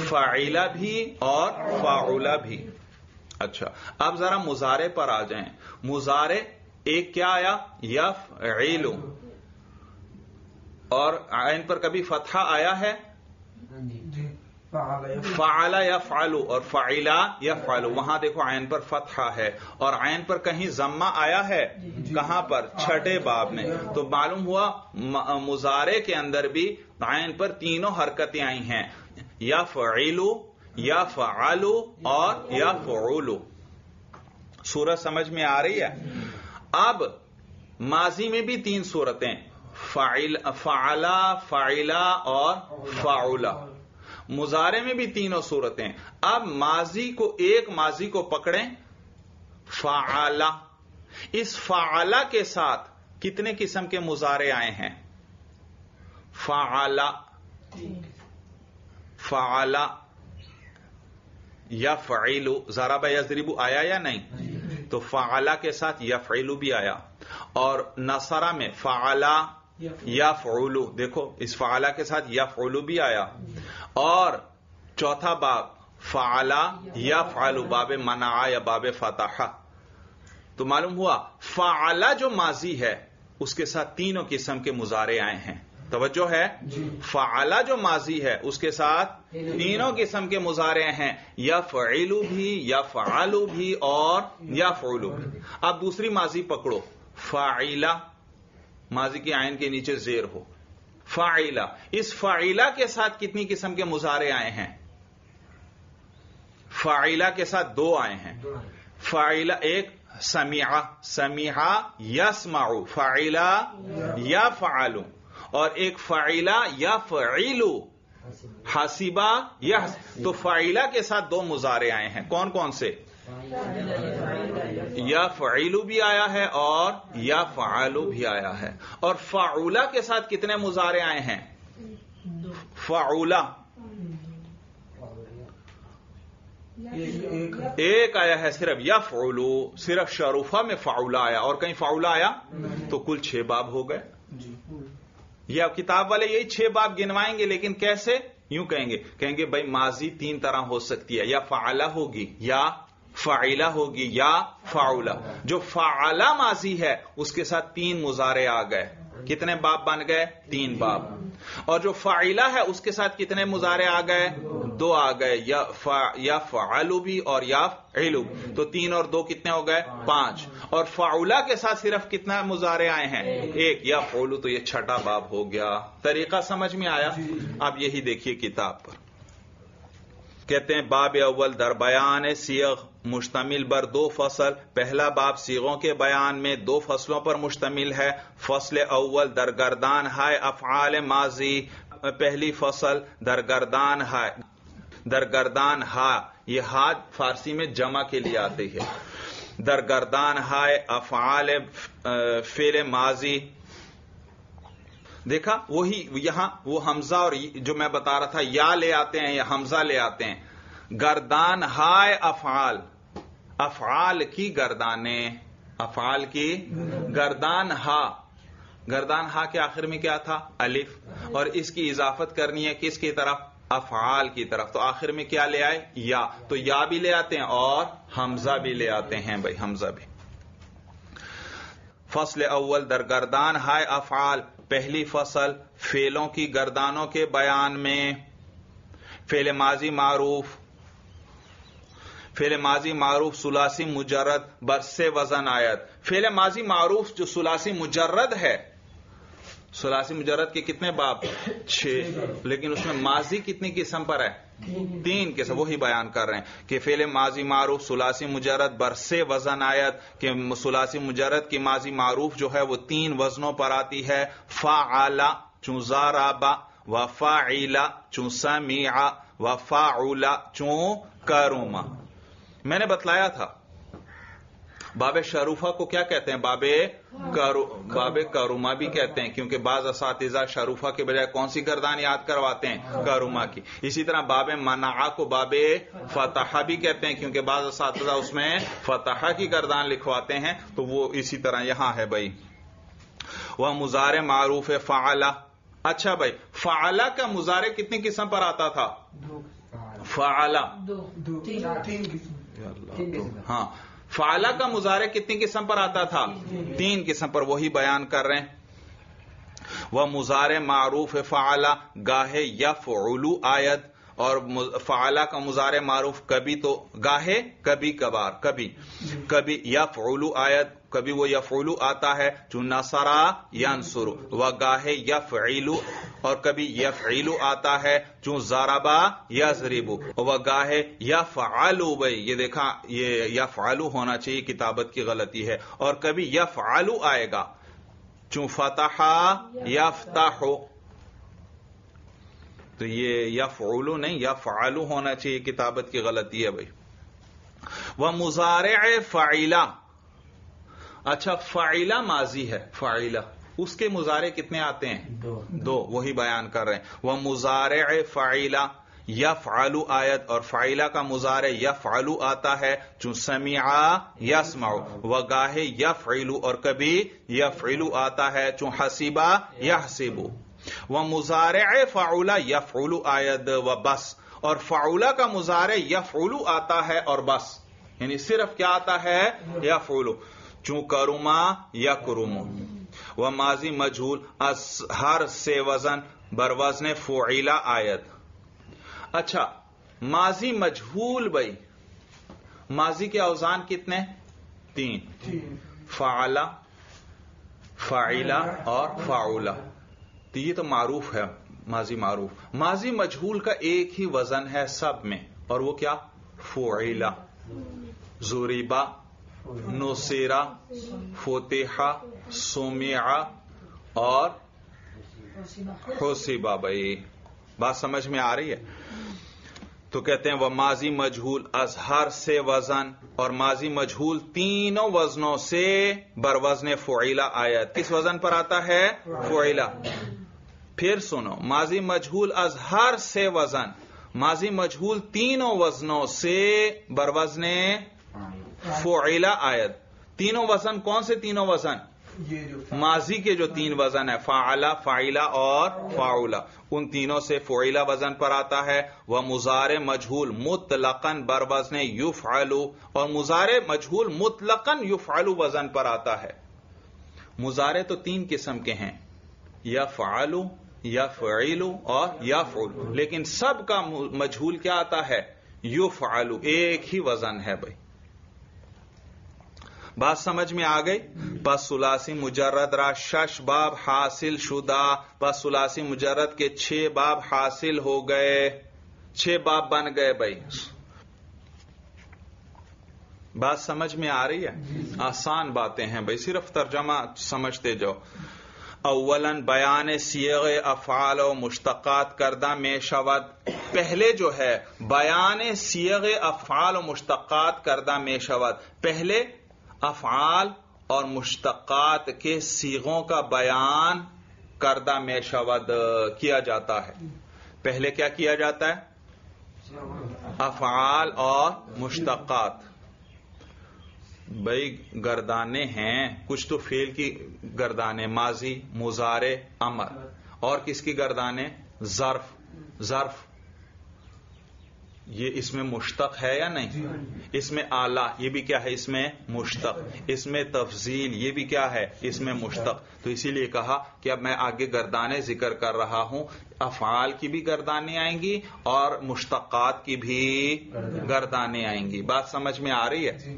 فعلا بھی اور فعلا بھی۔ اچھا اب ذرا مزارے پر آ جائیں۔ مزارے ایک کیا آیا؟ یف اور عین پر کبھی فتحہ آیا ہے؟ ہاں جی۔ فعلا یا فعلو اور فعلا یا فعلو وہاں دیکھو عین پر فتحہ ہے اور عین پر کہیں ضمہ آیا ہے؟ کہاں پر؟ چھٹے باب میں. تو معلوم ہوا مزارے کے اندر بھی عین پر تینوں حرکتیں آئی ہیں. یا فعلو یا فعلو اور یا فعولو سورج سمجھ میں آ رہی ہے؟ اب ماضی میں بھی تین صورتیں. فعل فعلا فعلا اور فعلا. مزارے میں بھی تینوں صورتیں اب ماضی کو ایک ماضی کو پکڑیں۔ فعلا۔ اس فعلا کے ساتھ کتنے قسم کے مزارے آئے ہیں؟ فعلا۔ فعلا۔ یا فعیلو ذرا یزربو آیا یا نہیں؟ تو فعلا کے ساتھ یا بھی آیا۔ اور نصرہ میں فعلا یا فعولو دیکھو، اس فعلا کے ساتھ یا فعولو بھی آیا۔ اور چوتھا باب فعلا یا فعلو باب منع یا باب فتح تو معلوم ہوا فعلا جو ماضی ہے اس کے ساتھ تینوں قسم کے مظاہرے آئے ہیں۔ توجہ ہے؟ فعلا جو ماضی ہے اس کے ساتھ تینوں قسم کے مظاہرے ہیں۔ یا فعلو بھی یا فعلو بھی اور یا فعلو بھی۔ اب دوسری ماضی پکڑو۔ فعلا ماضی کی آئین کے نیچے زیر ہو۔ فعلا اس فعلا کے ساتھ کتنی قسم کے مظاہرے آئے ہیں؟ فعلا کے ساتھ دو آئے ہیں۔ فعلا ایک سمیعہ۔ سمیعہ یسمعو فعلا یا فعلو۔ اور ایک فعلا یا فعیلو حسیبہ یا تو فعلا کے ساتھ دو مظاہرے آئے ہیں۔ کون کون سے؟ یا فعیلو بھی آیا ہے اور یا فعالو بھی آیا ہے۔ اور فعولا کے ساتھ کتنے مظاہرے آئے ہیں؟ فعولا ایک آیا ہے صرف یا فعلو صرف شروفہ میں فعولا آیا۔ اور کہیں فعولا آیا؟ تو کل چھ باب ہو گئے۔ یہ اب کتاب والے یہی چھ باب گنوائیں گے، لیکن کیسے؟ یوں کہیں گے کہیں گے بھائی ماضی تین طرح ہو سکتی ہے۔ یا فعلا ہوگی، یا فعلا ہوگی یا فعلا جو فعلا ماضی ہے، اس کے ساتھ تین مظاہرے آ گئے۔ کتنے باب بن گئے؟ تین باب اور جو فعلا ہے، اس کے ساتھ کتنے مظاہرے آ گئے؟ دو آ گئے۔ یا فعلو بھی اور یا علو تو تین اور دو کتنے ہو گئے؟ پانچ۔ اور فعلا کے ساتھ صرف کتنا مظاہرے آئے ہیں؟ ایک۔ یا فعلو تو یہ چھٹا باب ہو گیا۔ طریقہ سمجھ میں آیا؟ اب یہی دیکھیے کتاب پر۔ کہتے ہیں، باب اول در بیان سیغ۔ مشتمل بر دو فصل، پہلا باب سیغوں کے بیان میں دو فصلوں پر مشتمل ہے، فصل اول در گردان ہائے افعال ماضی، پہلی فصل در گردان ہائے در گردان ہا، یہ ہاتھ فارسی میں جمع کے لیے آتی ہے۔ در گردان ہائے افعال فیل ماضی۔ دیکھا، وہی، یہاں وہ حمزہ اور جو میں بتا رہا تھا، یا لے آتے ہیں یا حمزہ لے آتے ہیں۔ گردان ہائے افعال۔ افعال کی گردانیں افعال کی گردان ہا۔ گردان ہا کے آخر میں کیا تھا؟ الف۔ اور اس کی اضافت کرنی ہے کس کی طرف؟ افعال کی طرف۔ تو آخر میں کیا لے آئے؟ یا۔ تو یا بھی لے آتے ہیں اور حمزہ بھی لے آتے ہیں بھائی، حمزہ بھی۔ فصل اول در گردان ہائے افعال۔ پہلی فصل فیلوں کی گردانوں کے بیان میں۔ فیل ماضی معروف۔ فیل ماضی معروف سلاسی مجرد برس وزن آیت۔ فیل ماضی معروف جو سلاسی مجرد ہے سلاسی مجرد کے کتنے باب چھ۔ لیکن اس میں ماضی کتنی قسم پر ہے؟ تین قسم، وہی بیان کر رہے ہیں کہ فیل ماضی معروف سلاسی مجرد، برسے وزن آیت، کہ سلاسی مجرد کی ماضی معروف جو ہے وہ تین وزنوں پر آتی ہے۔ فا آلہ چون زارابا و فا چون سمیع و فا اولا چون کروما میں نے بتلایا تھا۔ باب شاروفہ کو کیا کہتے ہیں؟ باب باب کاروما بھی کہتے ہیں کیونکہ بعض اساتذہ شاروفہ کے بجائے کون سی گردان یاد کرواتے ہیں؟ کاروما کی۔ اسی طرح باب منع کو باب فتح بھی کہتے ہیں کیونکہ بعض اساتذہ اس میں فتح کی گردان لکھواتے ہیں۔ تو وہ اسی طرح یہاں ہے بھائی۔ وہ مزار معروف فعلا اچھا بھائی فعلا کا مزارے کتنی قسم پر آتا تھا؟ فعلا ہاں فعلا کا مظاہرے کتنی قسم پر آتا تھا؟ تین قسم پر وہی بیان کر رہے ہیں۔ وہ مظاہرے معروف فعلا گاہے یف علو آیت اور فعلا کا مظاہرے معروف کبھی تو گاہے کبھی کبار کبھی۔ کبھی یف علو آیت کبھی وہ یفعلو آتا ہے جو نسرا ینصر و گاہے یفعلو، اور کبھی یفعلو آتا ہے جو زاربا یزربو و گاہے یفعلو بھائی، یہ دیکھا، یہ یفعلو ہونا چاہیے کتابت کی غلطی ہے، اور کبھی یفعلو آئے گا چون فتح یفتحو۔ تو یہ یفعلو نہیں، یفعلو ہونا چاہیے کتابت کی غلطی ہے بھائی۔ وہ مزارع فعیلہ اچھا فائلہ ماضی ہے فائلہ اس کے مظاہرے کتنے آتے ہیں؟ دو۔ وہی بیان کر رہے ہیں۔ وہ مزارع فائلہ یا فعلو آیت اور فائلہ کا مظاہرے یا فعلو آتا ہے۔ چون سمیعا یا سماؤ و گاہے یا فعلو اور کبھی یا فعلو آتا ہے۔ چون حسیبہ یا حسیبو وہ مزارع فعلا یا فعلو آیت و بس۔ اور فعولہ کا مظاہرے یا فعلو آتا ہے اور بس۔ یعنی صرف کیا آتا ہے؟ یا فعلو چون کروما یا کرومو و ماضی مجھول ہر سے وزن بر وزن فعیلا آیت۔ اچھا ماضی مجھول بھائی، ماضی کے اوزان کتنے؟ تین۔ فعلا فعیلا اور فعولا تو یہ تو معروف ہے، ماضی معروف۔ ماضی مجھول کا ایک ہی وزن ہے سب میں، اور وہ کیا؟ فعیلا زوریبا نوسیرا فوتحا سومیہ اور حوصیبا بھائی۔ بات سمجھ میں آ رہی ہے؟ تو کہتے ہیں وہ ماضی مجھول اظہر سے وزن اور ماضی مجھول تینوں وزنوں سے بر وزن فعیلا آیت۔ کس وزن پر آتا ہے؟ فعیلا پھر سنو، ماضی مجھول اظہر سے وزن، ماضی مجھول تینوں وزنوں سے بروزن فعلا آیت۔ تینوں وزن کون سے تینوں وزن؟ ماضی کے جو تین وزن ہے فعلا فعلا اور فاؤلا ان تینوں سے فعلا وزن پر آتا ہے۔ وہ مزار مجھول مطلقاً بر وزن یوف اور مزار مجھول مطلقاً یوف وزن پر آتا ہے۔ مزارے تو تین قسم کے ہیں۔ یا فعلو یا فعیلو اور یا فعلو لیکن سب کا مجھول کیا آتا ہے؟ یو ایک ہی وزن ہے بھائی۔ بات سمجھ میں آ گئی؟ بس سلاسی مجرد را شش باب حاصل شدہ بس سلاسی مجرد کے چھ باب حاصل ہو گئے۔ چھ باب بن گئے بھائی۔ بات سمجھ میں آ رہی ہے؟ آسان باتیں ہیں بھائی، صرف ترجمہ سمجھتے جاؤ۔ اولن بیان سیغ افعال و مشتقات کردہ میں شود پہلے جو ہے، بیان سیغ افعال و مشتقات کردہ میں شود پہلے افعال اور مشتقات کے سیغوں کا بیان کردہ میں شود کیا جاتا ہے۔ پہلے کیا کیا جاتا ہے؟ افعال اور مشتقات۔ بھائی گردانے ہیں، کچھ تو فیل کی گردانے، ماضی مزارے امر۔ اور کس کی گردانے؟ ظرف۔ ظرف۔ یہ اس میں مشتق ہے یا نہیں؟ اس میں آلہ یہ بھی کیا ہے؟ اس میں مشتق۔ اس میں تفضیل یہ بھی کیا ہے؟ اس میں مشتق۔ تو اسی لیے کہا کہ اب میں آگے گردانے ذکر کر رہا ہوں۔ افعال کی بھی گردانے آئیں گی اور مشتقات کی بھی گردانے۔ آئیں گی۔ بات سمجھ میں آ رہی ہے؟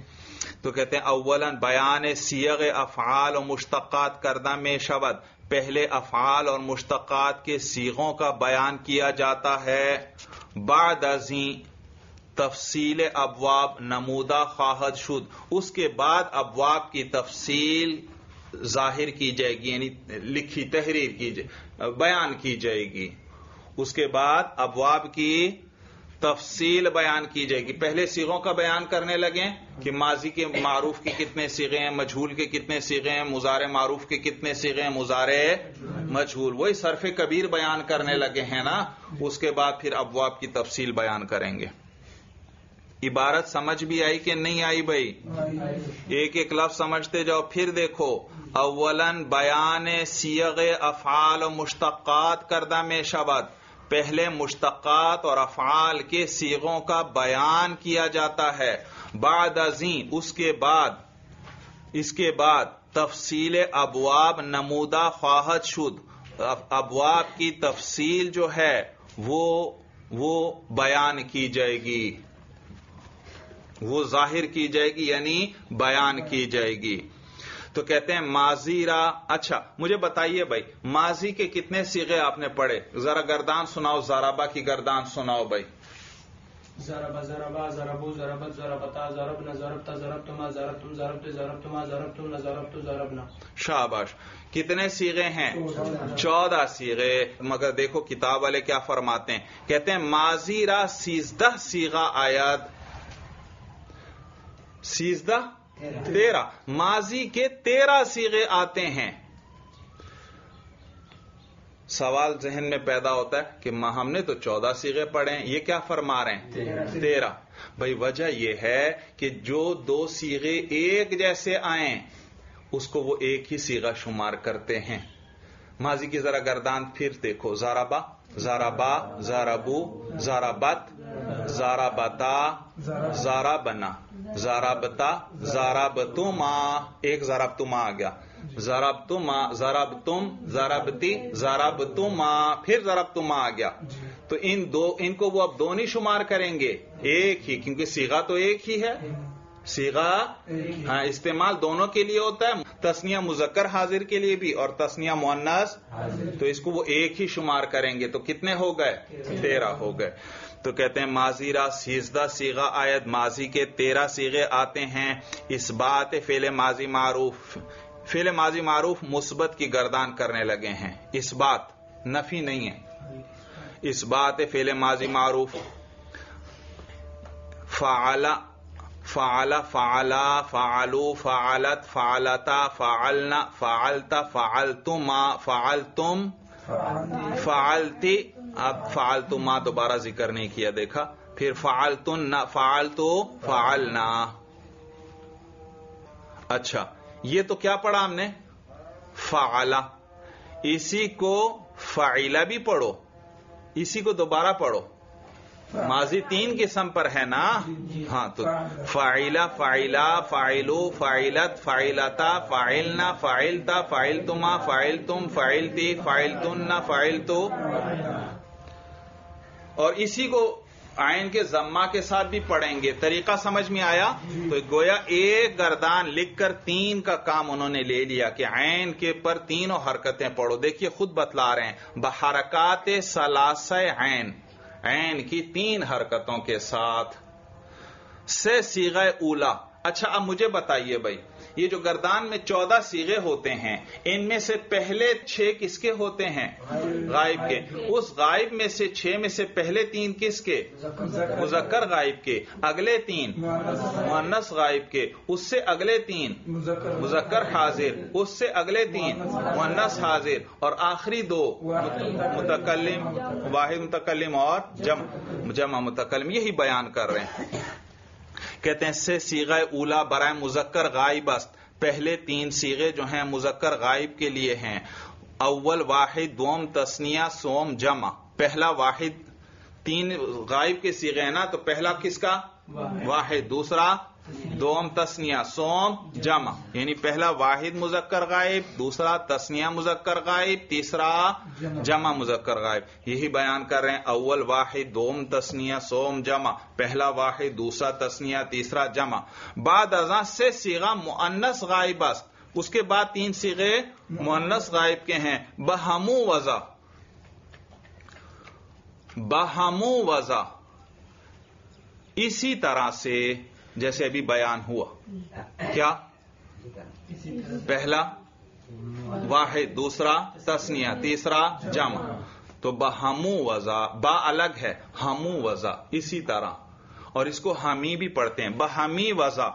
تو کہتے ہیں اولن بیان سیغ افعال و مشتقات کردہ میں شبد پہلے افعال اور مشتقات کے سیغوں کا بیان کیا جاتا ہے۔ بعد ازیں تفصیل ابواب نمودہ خواہد شد۔ اس کے بعد ابواب کی تفصیل ظاہر کی جائے گی یعنی لکھی، تحریر کی جائے، بیان کی جائے گی۔ اس کے بعد ابواب کی تفصیل بیان کی جائے گی۔ پہلے سیغوں کا بیان کرنے لگے کہ ماضی کے معروف کے کتنے سیغے ہیں، مجھول کے کتنے سیغے ہیں مزار معروف کے کتنے سیغے ہیں مزار مجھول۔ وہی صرف کبیر بیان کرنے لگے ہیں نا، اس کے بعد پھر ابواب کی تفصیل بیان کریں گے۔ عبارت سمجھ بھی آئی کہ نہیں آئی بھائی؟ ایک ایک لفظ سمجھتے جاؤ، پھر دیکھو۔ اولن بیان سیغ افعال و مشتقات کردہ میں شبد پہلے مشتقات اور افعال کے سیغوں کا بیان کیا جاتا ہے۔ بعد ازیں اس کے بعد، اس کے بعد تفصیل ابواب نمودہ خواہد شد۔ ابواب کی تفصیل جو ہے، وہ وہ بیان کی جائے گی۔ وہ ظاہر کی جائے گی یعنی بیان کی جائے گی۔ تو کہتے ہیں ماضی را اچھا مجھے بتائیے بھائی ماضی کے کتنے سیغے آپ نے پڑھے؟ ذرا گردان سناؤ زارابا کی گردان سناؤ بھائی۔ ضرب ضربا ضربو ضربت ضربتا ضربنا ضربتا ضربتما ضربتم ضربت ضربتما ضربتم ضربت ضربنا شاباش کتنے سیغے ہیں؟ چودہ۔ سیغے مگر دیکھو کتاب والے کیا فرماتے ہیں۔ کہتے ہیں ماضی را سیزدہ سیغا آیات۔ سیزدہ؟ تیرہ. ماضی کے تیرہ سیغے آتے ہیں. سوال ذہن میں پیدا ہوتا ہے کہ ہم نے تو چودہ سیغے پڑھے ہیں. یہ کیا فرما رہے ہیں؟ تیرہ. بھائی وجہ یہ ہے کہ جو دو سیغے ایک جیسے آئیں اس کو وہ ایک ہی سیغا شمار کرتے ہیں. ماضی کی ذرا گردان پھر دیکھو. زارابا زارابا زارابو زارابت زارابتا زارابنا زارابتا زارابتما ایک زارابتما آ گیا زارابتما زارابتم زارابتی زارابتما پھر زارابتما آ گیا تو ان دو ان کو وہ اب دو نہیں شمار کریں گے ایک ہی کیونکہ سیگا تو ایک ہی ہے سیگا ہاں استعمال دونوں کے لیے ہوتا ہے تسنیا مذکر حاضر کے لیے بھی اور تسنیا مونس تو اس کو وہ ایک ہی شمار کریں گے، تو کتنے ہو گئے؟ تیرہ ہو گئے۔ تو کہتے ہیں، ماضی را سیزدہ سیغا آیت ماضی کے تیرہ سیغے آتے ہیں۔ اس بات فیل ماضی معروف فیل ماضی معروف مثبت کی گردان کرنے لگے ہیں۔ اس بات نفی نہیں ہے۔ اس بات فیل ماضی معروف۔ فعلا فعلا فعلا، فعلو، فعلت، فعلتا، فعلنا فعلتا فعلتما، فعلتم، فعلتی، اب فعال تو ماں دوبارہ ذکر نہیں کیا، دیکھا؟ پھر فعال تو نہ اچھا یہ تو کیا پڑھا ہم نے؟ فعلا۔ اسی کو فعیلا بھی پڑھو، اسی کو دوبارہ پڑھو۔ ماضی تین قسم پر ہے نا؟ ہاں تو فائلہ فائلہ فائلو فائلت فائلتا فائلنا فائلتا فائل تما فائل تم فائلتو فائل فائل تو اور اسی کو آئین کے ضمہ کے ساتھ بھی پڑھیں گے۔ طریقہ سمجھ میں آیا؟ تو گویا ایک گردان لکھ کر تین کا کام انہوں نے لے لیا کہ عین کے پر تینوں حرکتیں پڑھو۔ دیکھیے خود بتلا رہے ہیں۔ بحرکات سلاس عین عین کی تین حرکتوں کے ساتھ سے سیغ اولا۔ اچھا اب مجھے بتائیے بھائی یہ جو گردان میں چودہ سیغے ہوتے ہیں، ان میں سے پہلے چھ کس کے ہوتے ہیں؟ غائب کے۔ اس غائب میں سے چھ میں سے پہلے تین کس کے؟ مذکر غائب کے۔ اگلے تین مونس غائب کے۔ اس سے اگلے تین، مذکر حاضر۔ اس سے اگلے تین مونس حاضر۔ اور آخری دو، متکلم، واحد متکلم اور جمع متکلم، یہی بیان کر رہے ہیں۔ کہتے ہیں سے سیغہ اولا برائے مذکر غائب است۔ پہلے تین سیغے جو ہیں مذکر غائب کے لیے ہیں۔ اول واحد دوم تسنیا سوم جمع۔ پہلا واحد تین غائب کے سیغے ہیں نا تو پہلا کس کا؟ واحد۔ دوسرا دوم تسنیا سوم جمع۔ یعنی پہلا واحد مذکر غائب، دوسرا تسنیا مذکر غائب، تیسرا جمع مذکر غائب۔ یہی بیان کر رہے ہیں، اول واحد، دوم تسنیا سوم جمع۔ پہلا واحد، دوسرا تسنیا تیسرا جمع۔ بعد ازاں سے سیغا مؤنس غائب است۔ اس کے بعد تین سیغے مؤنس غائب کے ہیں۔ بہمو وضع۔ بہمو وضع۔ اسی طرح سے جیسے ابھی بیان ہوا۔ کیا؟ پہلا، واحد، دوسرا تسنیا تیسرا، جمع۔ تو بہمو وضع، با الگ ہے، ہمو وضع، اسی طرح۔ اور اس کو ہمی بھی پڑھتے ہیں۔ بہمی وضع۔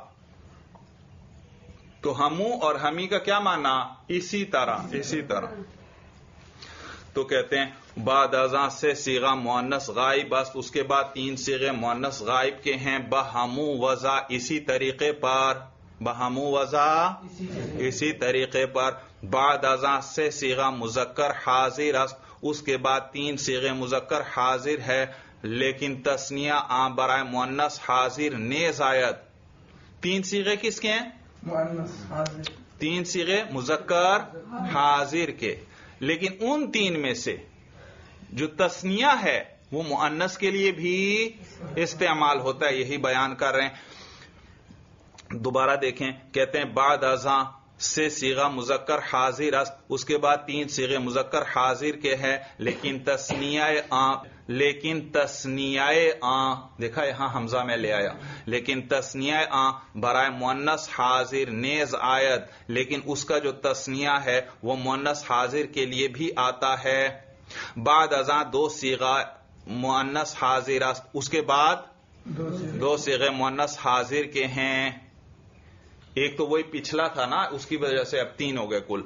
تو ہمو اور ہمی کا کیا مانا اسی طرح اسی طرح۔ تو کہتے ہیں بعد ازاں سے سیغا مونس غائب بس اس کے بعد تین سیغے مونس غائب کے ہیں بہمو وضع اسی طریقے پر بہمو وضع اسی طریقے پر بعد ازاں سے سیغا مذکر حاضر است اس کے بعد تین سیغے مذکر حاضر ہے لیکن تسنیا آ برائے مونس حاضر نیز آیت تین سیغے کس کے ہیں؟ تین سیغے مذکر حاضر کے۔ لیکن ان تین میں سے جو تسنیا ہے، وہ معنس کے لیے بھی استعمال ہوتا ہے، یہی بیان کر رہے ہیں۔ دوبارہ دیکھیں، کہتے ہیں، بعد ازاں سے سیگا مذکر حاضر است۔ اس کے بعد تین سیغے مذکر حاضر کے ہیں، لیکن تسنیا لیکن تسنیا دیکھا یہاں حمزہ میں لے آیا۔ لیکن تسنیا آ برائے مونس حاضر نیز آیت، لیکن اس کا جو تسنیا ہے وہ مونس حاضر کے لیے بھی آتا ہے۔ بعد ازاں دو سیغا مونس حاضر اس کے بعد دو سیغے مونس حاضر کے ہیں۔ ایک تو وہی پچھلا تھا نا، اس کی وجہ سے اب تین ہو گئے کل۔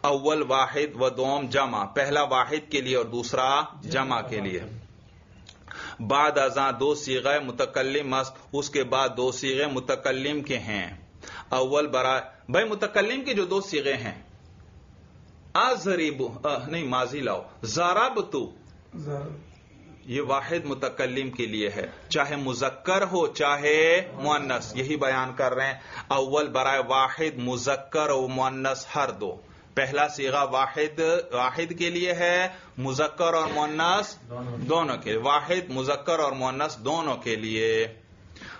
اول واحد و دوم جمع پہلا واحد کے لیے اور دوسرا جمع کے لیے۔ بعد ازاں دو سیغے متکلم اس کے بعد دو سیغے متکلم کے ہیں۔ اول برا بھائی متکلم کے جو دو سیغے ہیں۔ آزریب نہیں ماضی لاؤ۔ زارب۔ تو یہ واحد متکلم کے لیے ہے۔ چاہے مذکر ہو چاہے مونس یہی بیان کر رہے ہیں۔ اول برائے واحد مذکر و مونس ہر دو۔ پہلا سیغا واحد واحد کے لیے ہے، مذکر اور مونس دونوں کے لیے۔ واحد، مذکر اور مونس دونوں کے لیے۔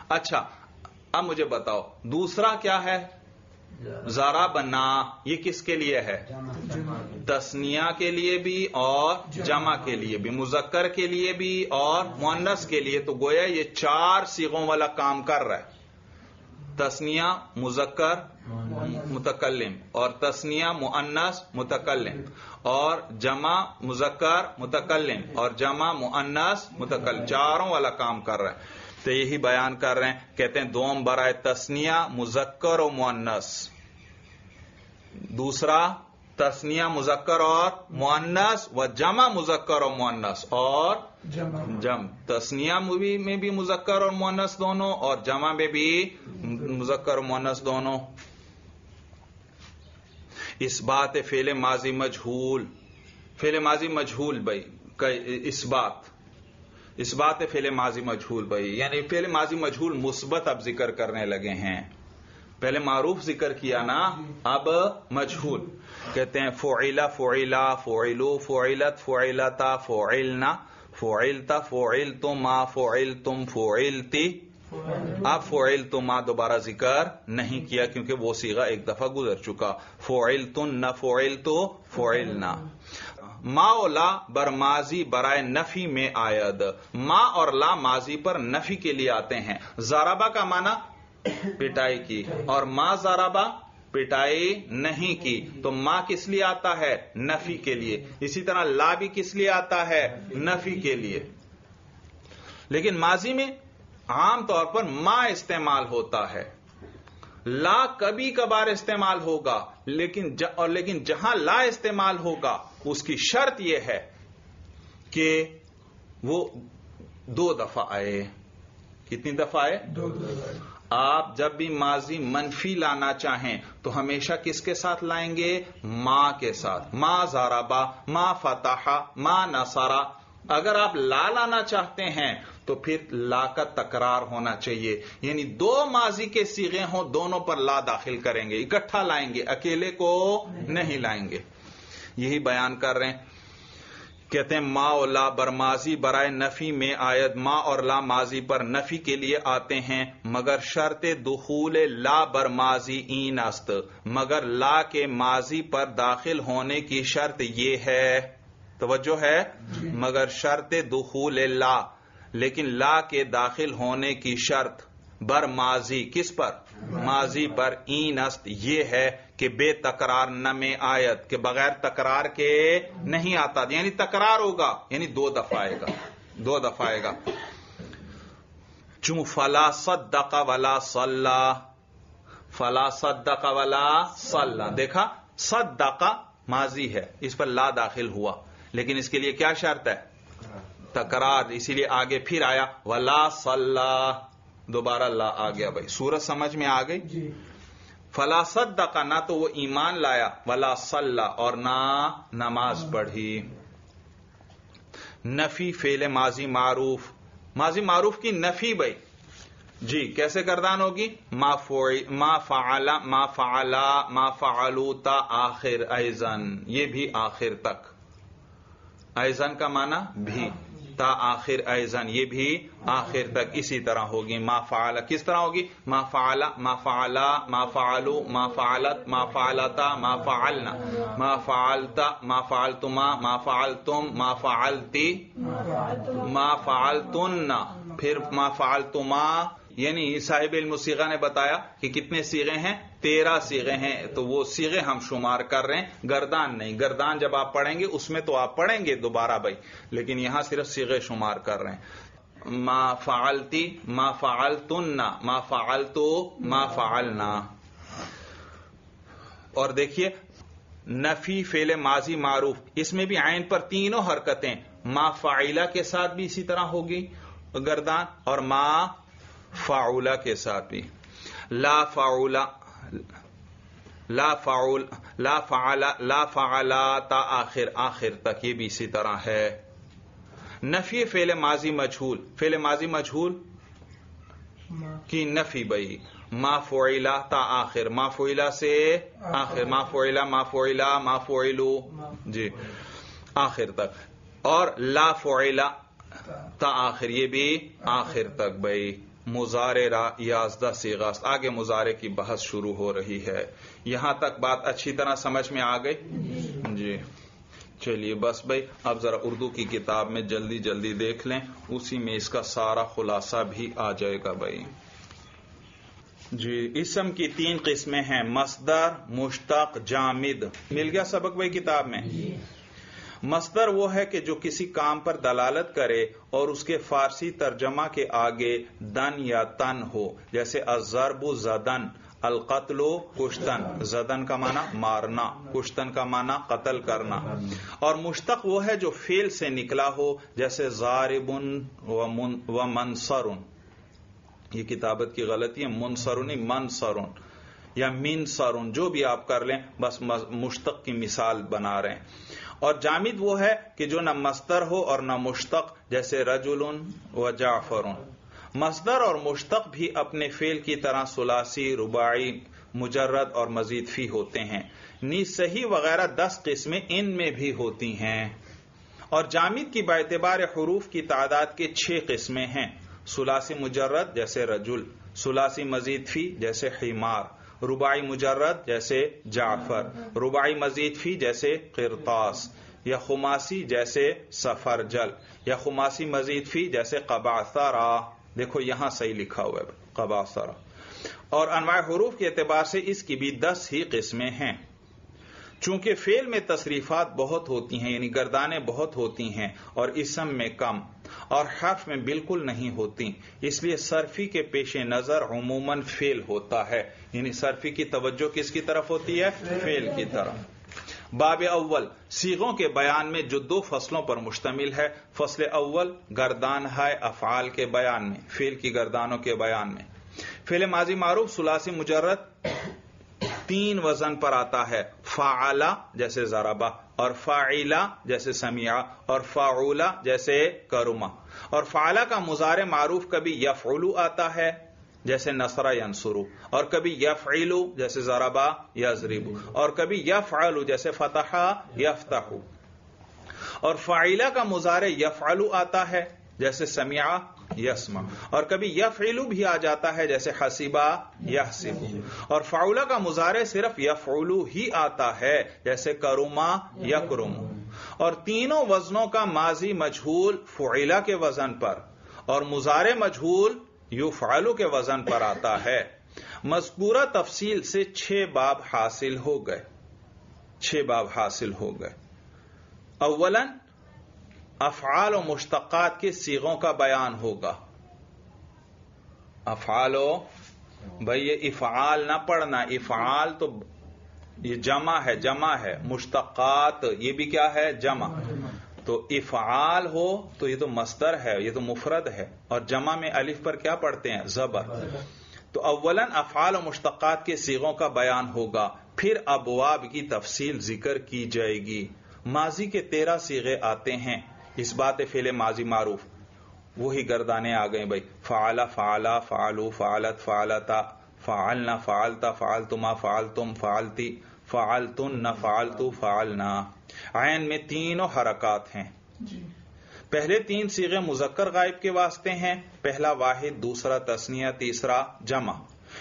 اچھا اب مجھے بتاؤ، دوسرا کیا ہے؟ زارا بنا، یہ کس کے لیے ہے؟ تسنیا کے لیے بھی اور جمع کے لیے بھی۔ مذکر کے لیے بھی اور مونس کے لیے۔ تو گویا یہ چار سیغوں والا کام کر رہا ہے۔ تسنیہ مذکر متکلم اور تسنیہ مؤنس متکلم اور جمع مذکر متکلم اور جمع مؤنس متکلم۔ چاروں والا کام کر رہا ہے تو یہی بیان کر رہے ہیں۔ کہتے ہیں دوم برائے تسنیہ مذکر و معنس دوسرا تسنیہ مذکر اور معنس و جمع مذکر اور معنس اور جم تسنیہ میں بھی مذکر اور معنس دونوں اور جمع میں بھی مذکر مونس دونوں۔ اس بات فعل ماضی مجھول، فعل ماضی مجھول بھائی اس بات اس بات فعل ماضی مجھول بھائی۔ یعنی فعل ماضی مجھول مثبت اب ذکر کرنے لگے ہیں۔ پہلے معروف ذکر کیا نا، اب مجھول۔ کہتے ہیں فعلا فعلا فعلو فعلت، فعلتا، فعلنا فعلتا فعلتما، فعلتم، فعلتی۔ اب فعل تو ماں دوبارہ ذکر نہیں کیا کیونکہ وہ سیگا ایک دفعہ گزر چکا۔ فعل تو نہ فعل تو فعل نہ۔ ما اور لا بر ماضی برائے نفی میں آید۔ ما اور لا ماضی پر نفی کے لیے آتے ہیں۔ زارابا کا معنی پٹائی کی۔ اور ما زارابا پٹائی نہیں کی۔ تو ماں کس لیے آتا ہے؟ نفی کے لیے۔ اسی طرح لا بھی کس لیے آتا ہے؟ نفی کے لیے۔ لیکن ماضی میں عام طور پر ما استعمال ہوتا ہے۔ لا کبھی کبھار استعمال ہوگا لیکن ج... اور لیکن جہاں لا استعمال ہوگا اس کی شرط یہ ہے کہ وہ دو دفعہ آئے۔ کتنی دفعہ آئے؟ دو دفعہ آپ جب بھی ماضی منفی لانا چاہیں تو ہمیشہ کس کے ساتھ لائیں گے؟ ماں کے ساتھ۔ ماں زارابا ماں فتح ماں نسارا اگر آپ لا لانا چاہتے ہیں تو پھر لا کا تکرار ہونا چاہیے۔ یعنی دو ماضی کے سیغے ہوں، دونوں پر لا داخل کریں گے، اکٹھا لائیں گے، اکیلے کو نہیں لائیں گے۔ یہی بیان کر رہے ہیں۔ کہتے ہیں، ما اور لا برماضی برائے نفی میں آیت ما اور لا ماضی پر نفی کے لیے آتے ہیں۔ مگر شرط دخول لا برماضی این است مگر لا کے ماضی پر داخل ہونے کی شرط یہ ہے۔ توجہ ہے؟ مگر شرط دخول لا، لیکن لا کے داخل ہونے کی شرط، بر ماضی، کس پر؟ ماضی پر این است یہ ہے کہ بے تکرار نہ میں آیت، کہ بغیر تکرار کے نہیں آتا یعنی تکرار ہوگا یعنی دو دفعہ آئے گا، دو دفعہ آئے گا۔ چوں فلا صدق ولا صلا؟ فلا صدق ولا صلا۔ دیکھا؟ صدق ماضی ہے، اس پر لا داخل ہوا۔ لیکن اس کے لیے کیا شرط ہے؟ تکرار اسی لیے آگے پھر آیا ولا صلاح دوبارہ لا آ گیا بھائی۔ سورج سمجھ میں آ گئی؟ جی۔ فلا صدقہ نہ تو وہ ایمان لایا۔ ولا صلاح اور نہ نماز پڑھی۔ نفی فیل ماضی معروف۔ ماضی معروف کی نفی بھائی۔ جی کیسے کردان ہوگی؟ ما ما فعلا ما فعلا ما فعلو تا آخر ایزن۔ یہ بھی آخر تک۔ ایزن کا معنی بھی۔ تا آخر ایزن یہ بھی آخر تک اسی طرح ہوگی۔ ما فعل، کس طرح ہوگی؟ ما فعل، ما فعلا ما فعلو، ما فعلت، ما فعلتا، ما فعلنا۔ ما فعلتا ما فعلتما، ما فعلتم، ما فعلتی، ما فعلتن۔ پھر ما فعلتما یعنی صاحب المسیغہ نے بتایا کہ کتنے سیغے ہیں؟ تیرہ سیغے ہیں، تو وہ سیغے ہم شمار کر رہے ہیں۔ گردان نہیں، گردان جب آپ پڑھیں گے، اس میں تو آپ پڑھیں گے دوبارہ بھائی۔ لیکن یہاں صرف سیغے شمار کر رہے ہیں۔ ما فعلتی، ما فعلتن، ما فعلتو، ما فعلنا۔ اور دیکھیے، نفی، فعل ماضی، معروف۔ اس میں بھی عین پر تینوں حرکتیں۔ ما فعلہ کے ساتھ بھی اسی طرح ہوگی۔ گردان اور ما فعلہ کے ساتھ بھی۔ لا فعلہ لا فعل لا فعل، لا فعلا تا آخر آخر تک، یہ بھی اسی طرح ہے. نفی فعل ماضی مجھول. فعل ماضی مجھول؟ کی نفی بئی ما فعلا تا آخر. ما فعلا سے آخر. ما فعلا ما فعلا، ما فعلو. جی. آخر تک. اور لا فعلا تا آخر. یہ بھی آخر تک بئی مزار یازدہ سیغاست آگے مزارے کی بحث شروع ہو رہی ہے۔ یہاں تک بات اچھی طرح سمجھ میں آ گئی؟ جی۔ چلیے، بس بھائی، اب ذرا اردو کی کتاب میں جلدی جلدی دیکھ لیں۔ اسی میں اس کا سارا خلاصہ بھی آ جائے گا بھائی۔ جی اسم کی تین قسمیں ہیں مصدر، مشتق، جامد۔ مل گیا سبق بھائی کتاب میں؟ مصدر وہ ہے کہ جو کسی کام پر دلالت کرے اور اس کے فارسی ترجمہ کے آگے دن یا تن ہو، جیسے ازرب زدن، القتل و کشتن، زدن کا معنی مارنا، کشتن کا معنی قتل کرنا۔ اور مشتق وہ ہے جو فیل سے نکلا ہو، جیسے زاربن و منصرن یہ کتابت کی غلطی ہے منصرن منصرن یا منصرن جو بھی آپ کر لیں، بس مشتق کی مثال بنا رہے ہیں۔ اور جامد وہ ہے کہ جو نہ مستر ہو اور نہ مشتق، جیسے رجل و جعفرون مصدر اور مشتق بھی اپنے فیل کی طرح سلاسی رباعی مجرد اور مزید فی ہوتے ہیں۔ نیز صحیح وغیرہ دس قسمیں ان میں بھی ہوتی ہیں۔ اور جامد کی باعتبار حروف کی تعداد کے چھ قسمیں ہیں۔ سلاسی مجرد، جیسے رجل۔ سلاسی مزید فی، جیسے حمار۔ ربائی مجرد جیسے جعفر ربائی مزید فی جیسے قرطاس، یا خماسی جیسے سفر جل یا خماسی مزید فی جیسے قباثرا دیکھو یہاں صحیح لکھا ہوا ہے قباثرا اور انواع حروف کے اعتبار سے اس کی بھی دس ہی قسمیں ہیں۔ چونکہ فیل میں تصریفات بہت ہوتی ہیں یعنی گردانیں بہت ہوتی ہیں اور اسم میں کم اور حرف میں بالکل نہیں ہوتی، اس لیے سرفی کے پیش نظر عموماً فیل ہوتا ہے۔ یعنی سرفی کی توجہ کس کی طرف ہوتی ہے؟ فیل کی طرف۔ باب اول، سیغوں کے بیان میں جو دو فصلوں پر مشتمل ہے۔ فصل اول، گردان ہے افعال کے بیان میں فیل کی گردانوں کے بیان میں۔ فیل ماضی معروف سلاسی مجرد تین وزن پر آتا ہے۔ فعلا جیسے ذرابا اور فعلا جیسے سمیع اور فعولا جیسے کرما اور فعلا کا مزار معروف کبھی یفعلو آتا ہے، جیسے نصرہ ینصرو۔ اور کبھی یفعلو جیسے ذرابا یا اور کبھی یفعلو جیسے فتح یفتح اور فعلا کا مزار یفعلو آتا ہے، جیسے سمیعہ یسما اور کبھی یفعلو بھی آ جاتا ہے جیسے حسیبہ یحسب اور فعولہ کا مظاہرے صرف یفعلو ہی آتا ہے جیسے کروما یکرم اور تینوں وزنوں کا ماضی مجھول فعیلا کے وزن پر۔ اور مزار مجھول یو کے وزن پر آتا ہے۔ مذکورہ تفصیل سے چھ باب حاصل ہو گئے۔ چھ باب حاصل ہو گئے۔ اولن افعال و مشتقات کے سیغوں کا بیان ہوگا۔ افعال و بھائی یہ افعال نہ پڑھنا، افعال تو یہ جمع ہے جمع ہے۔ مشتقات، یہ بھی کیا ہے؟ جمع۔ تو افعال ہو تو یہ تو مستر ہے، یہ تو مفرد ہے۔ اور جمع میں الف پر کیا پڑھتے ہیں؟ زبر۔ تو اولن افعال و مشتقات کے سیغوں کا بیان ہوگا۔ پھر ابواب کی تفصیل ذکر کی جائے گی۔ ماضی کے تیرہ سیغے آتے ہیں۔ اس بات فعل ماضی معروف۔ وہی گردانے آ گئے بھائی۔ فعلا فعلا فعلو فعلت فعلتا۔ فعلنا فعلتا فعلتما فعلتم فعلتی۔ فعلتن نہ فعلتو فعلنا۔ عین میں تینوں حرکات ہیں۔ جی۔ پہلے تین سیغے مذکر غائب کے واسطے ہیں۔ پہلا واحد دوسرا تسنیہ تیسرا جمع۔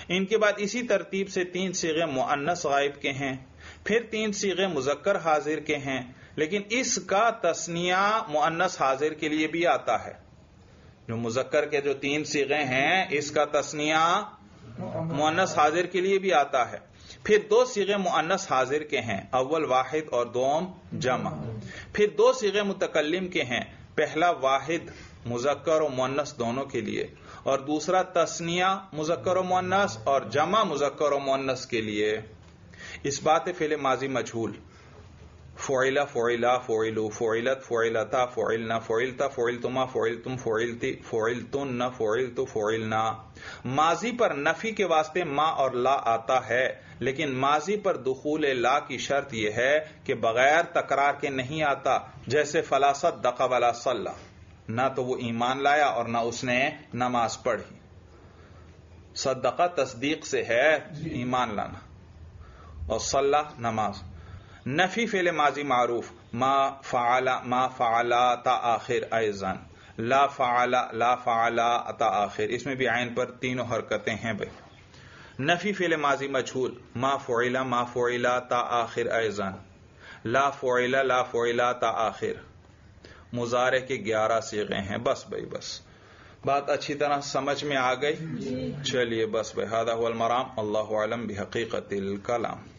ان کے بعد اسی ترتیب سے تین سیغے معنس غائب کے ہیں۔ پھر تین سیغے مذکر حاضر کے ہیں۔ لیکن اس کا تسنیہ معنس حاضر کے لیے بھی آتا ہے۔ جو مذکر کے جو تین سیغے ہیں، اس کا تسنیہ معنس حاضر کے لیے بھی آتا ہے۔ پھر دو سیغے معنس حاضر کے ہیں، اول واحد اور دوم جمع۔ پھر دو سیغے متکلم کے ہیں، پہلا واحد مذکر و مونس دونوں کے لیے۔ اور دوسرا تسنیہ مذکر و مونس اور جمع مذکر و مونس کے لیے۔ اس بات فعل ماضی مجھول۔ فعلا فعلا فعلو فعلت فعلتا فعلنا فعلتا فعلتما فعلتم فعلتی فعلتن فعلتو فعلنا. ماضی پر نفی کے واسطے ما اور لا آتا ہے لیکن ماضی پر دخول لا کی شرط یہ ہے کہ بغیر تکرار کے نہیں آتا جیسے فلاست دقا ولا صلاح نہ تو وہ ایمان لایا اور نہ اس نے نماز پڑھی۔ صدقہ تصدیق سے ہے ایمان لانا۔ اور صلاح نماز۔ نفی فعل ماضی معروف. ما فعلا ما فعلا تا آخر ایزن لا فعلا لا فعلا تا آخر. اس میں بھی عین پر تینوں حرکتیں ہیں بھائی. نفی فعل ماضی مجھول. ما فعلا ما فعلا تا آخر ایزن لا فعلا لا فعلا تا آخر. مزارے کے گیارہ سیغے ہیں. بس بھائی بس. بات اچھی طرح سمجھ میں آ گئی؟ چلیے بس بھائی. المرام. اللہ علم بحقیقت الکلام.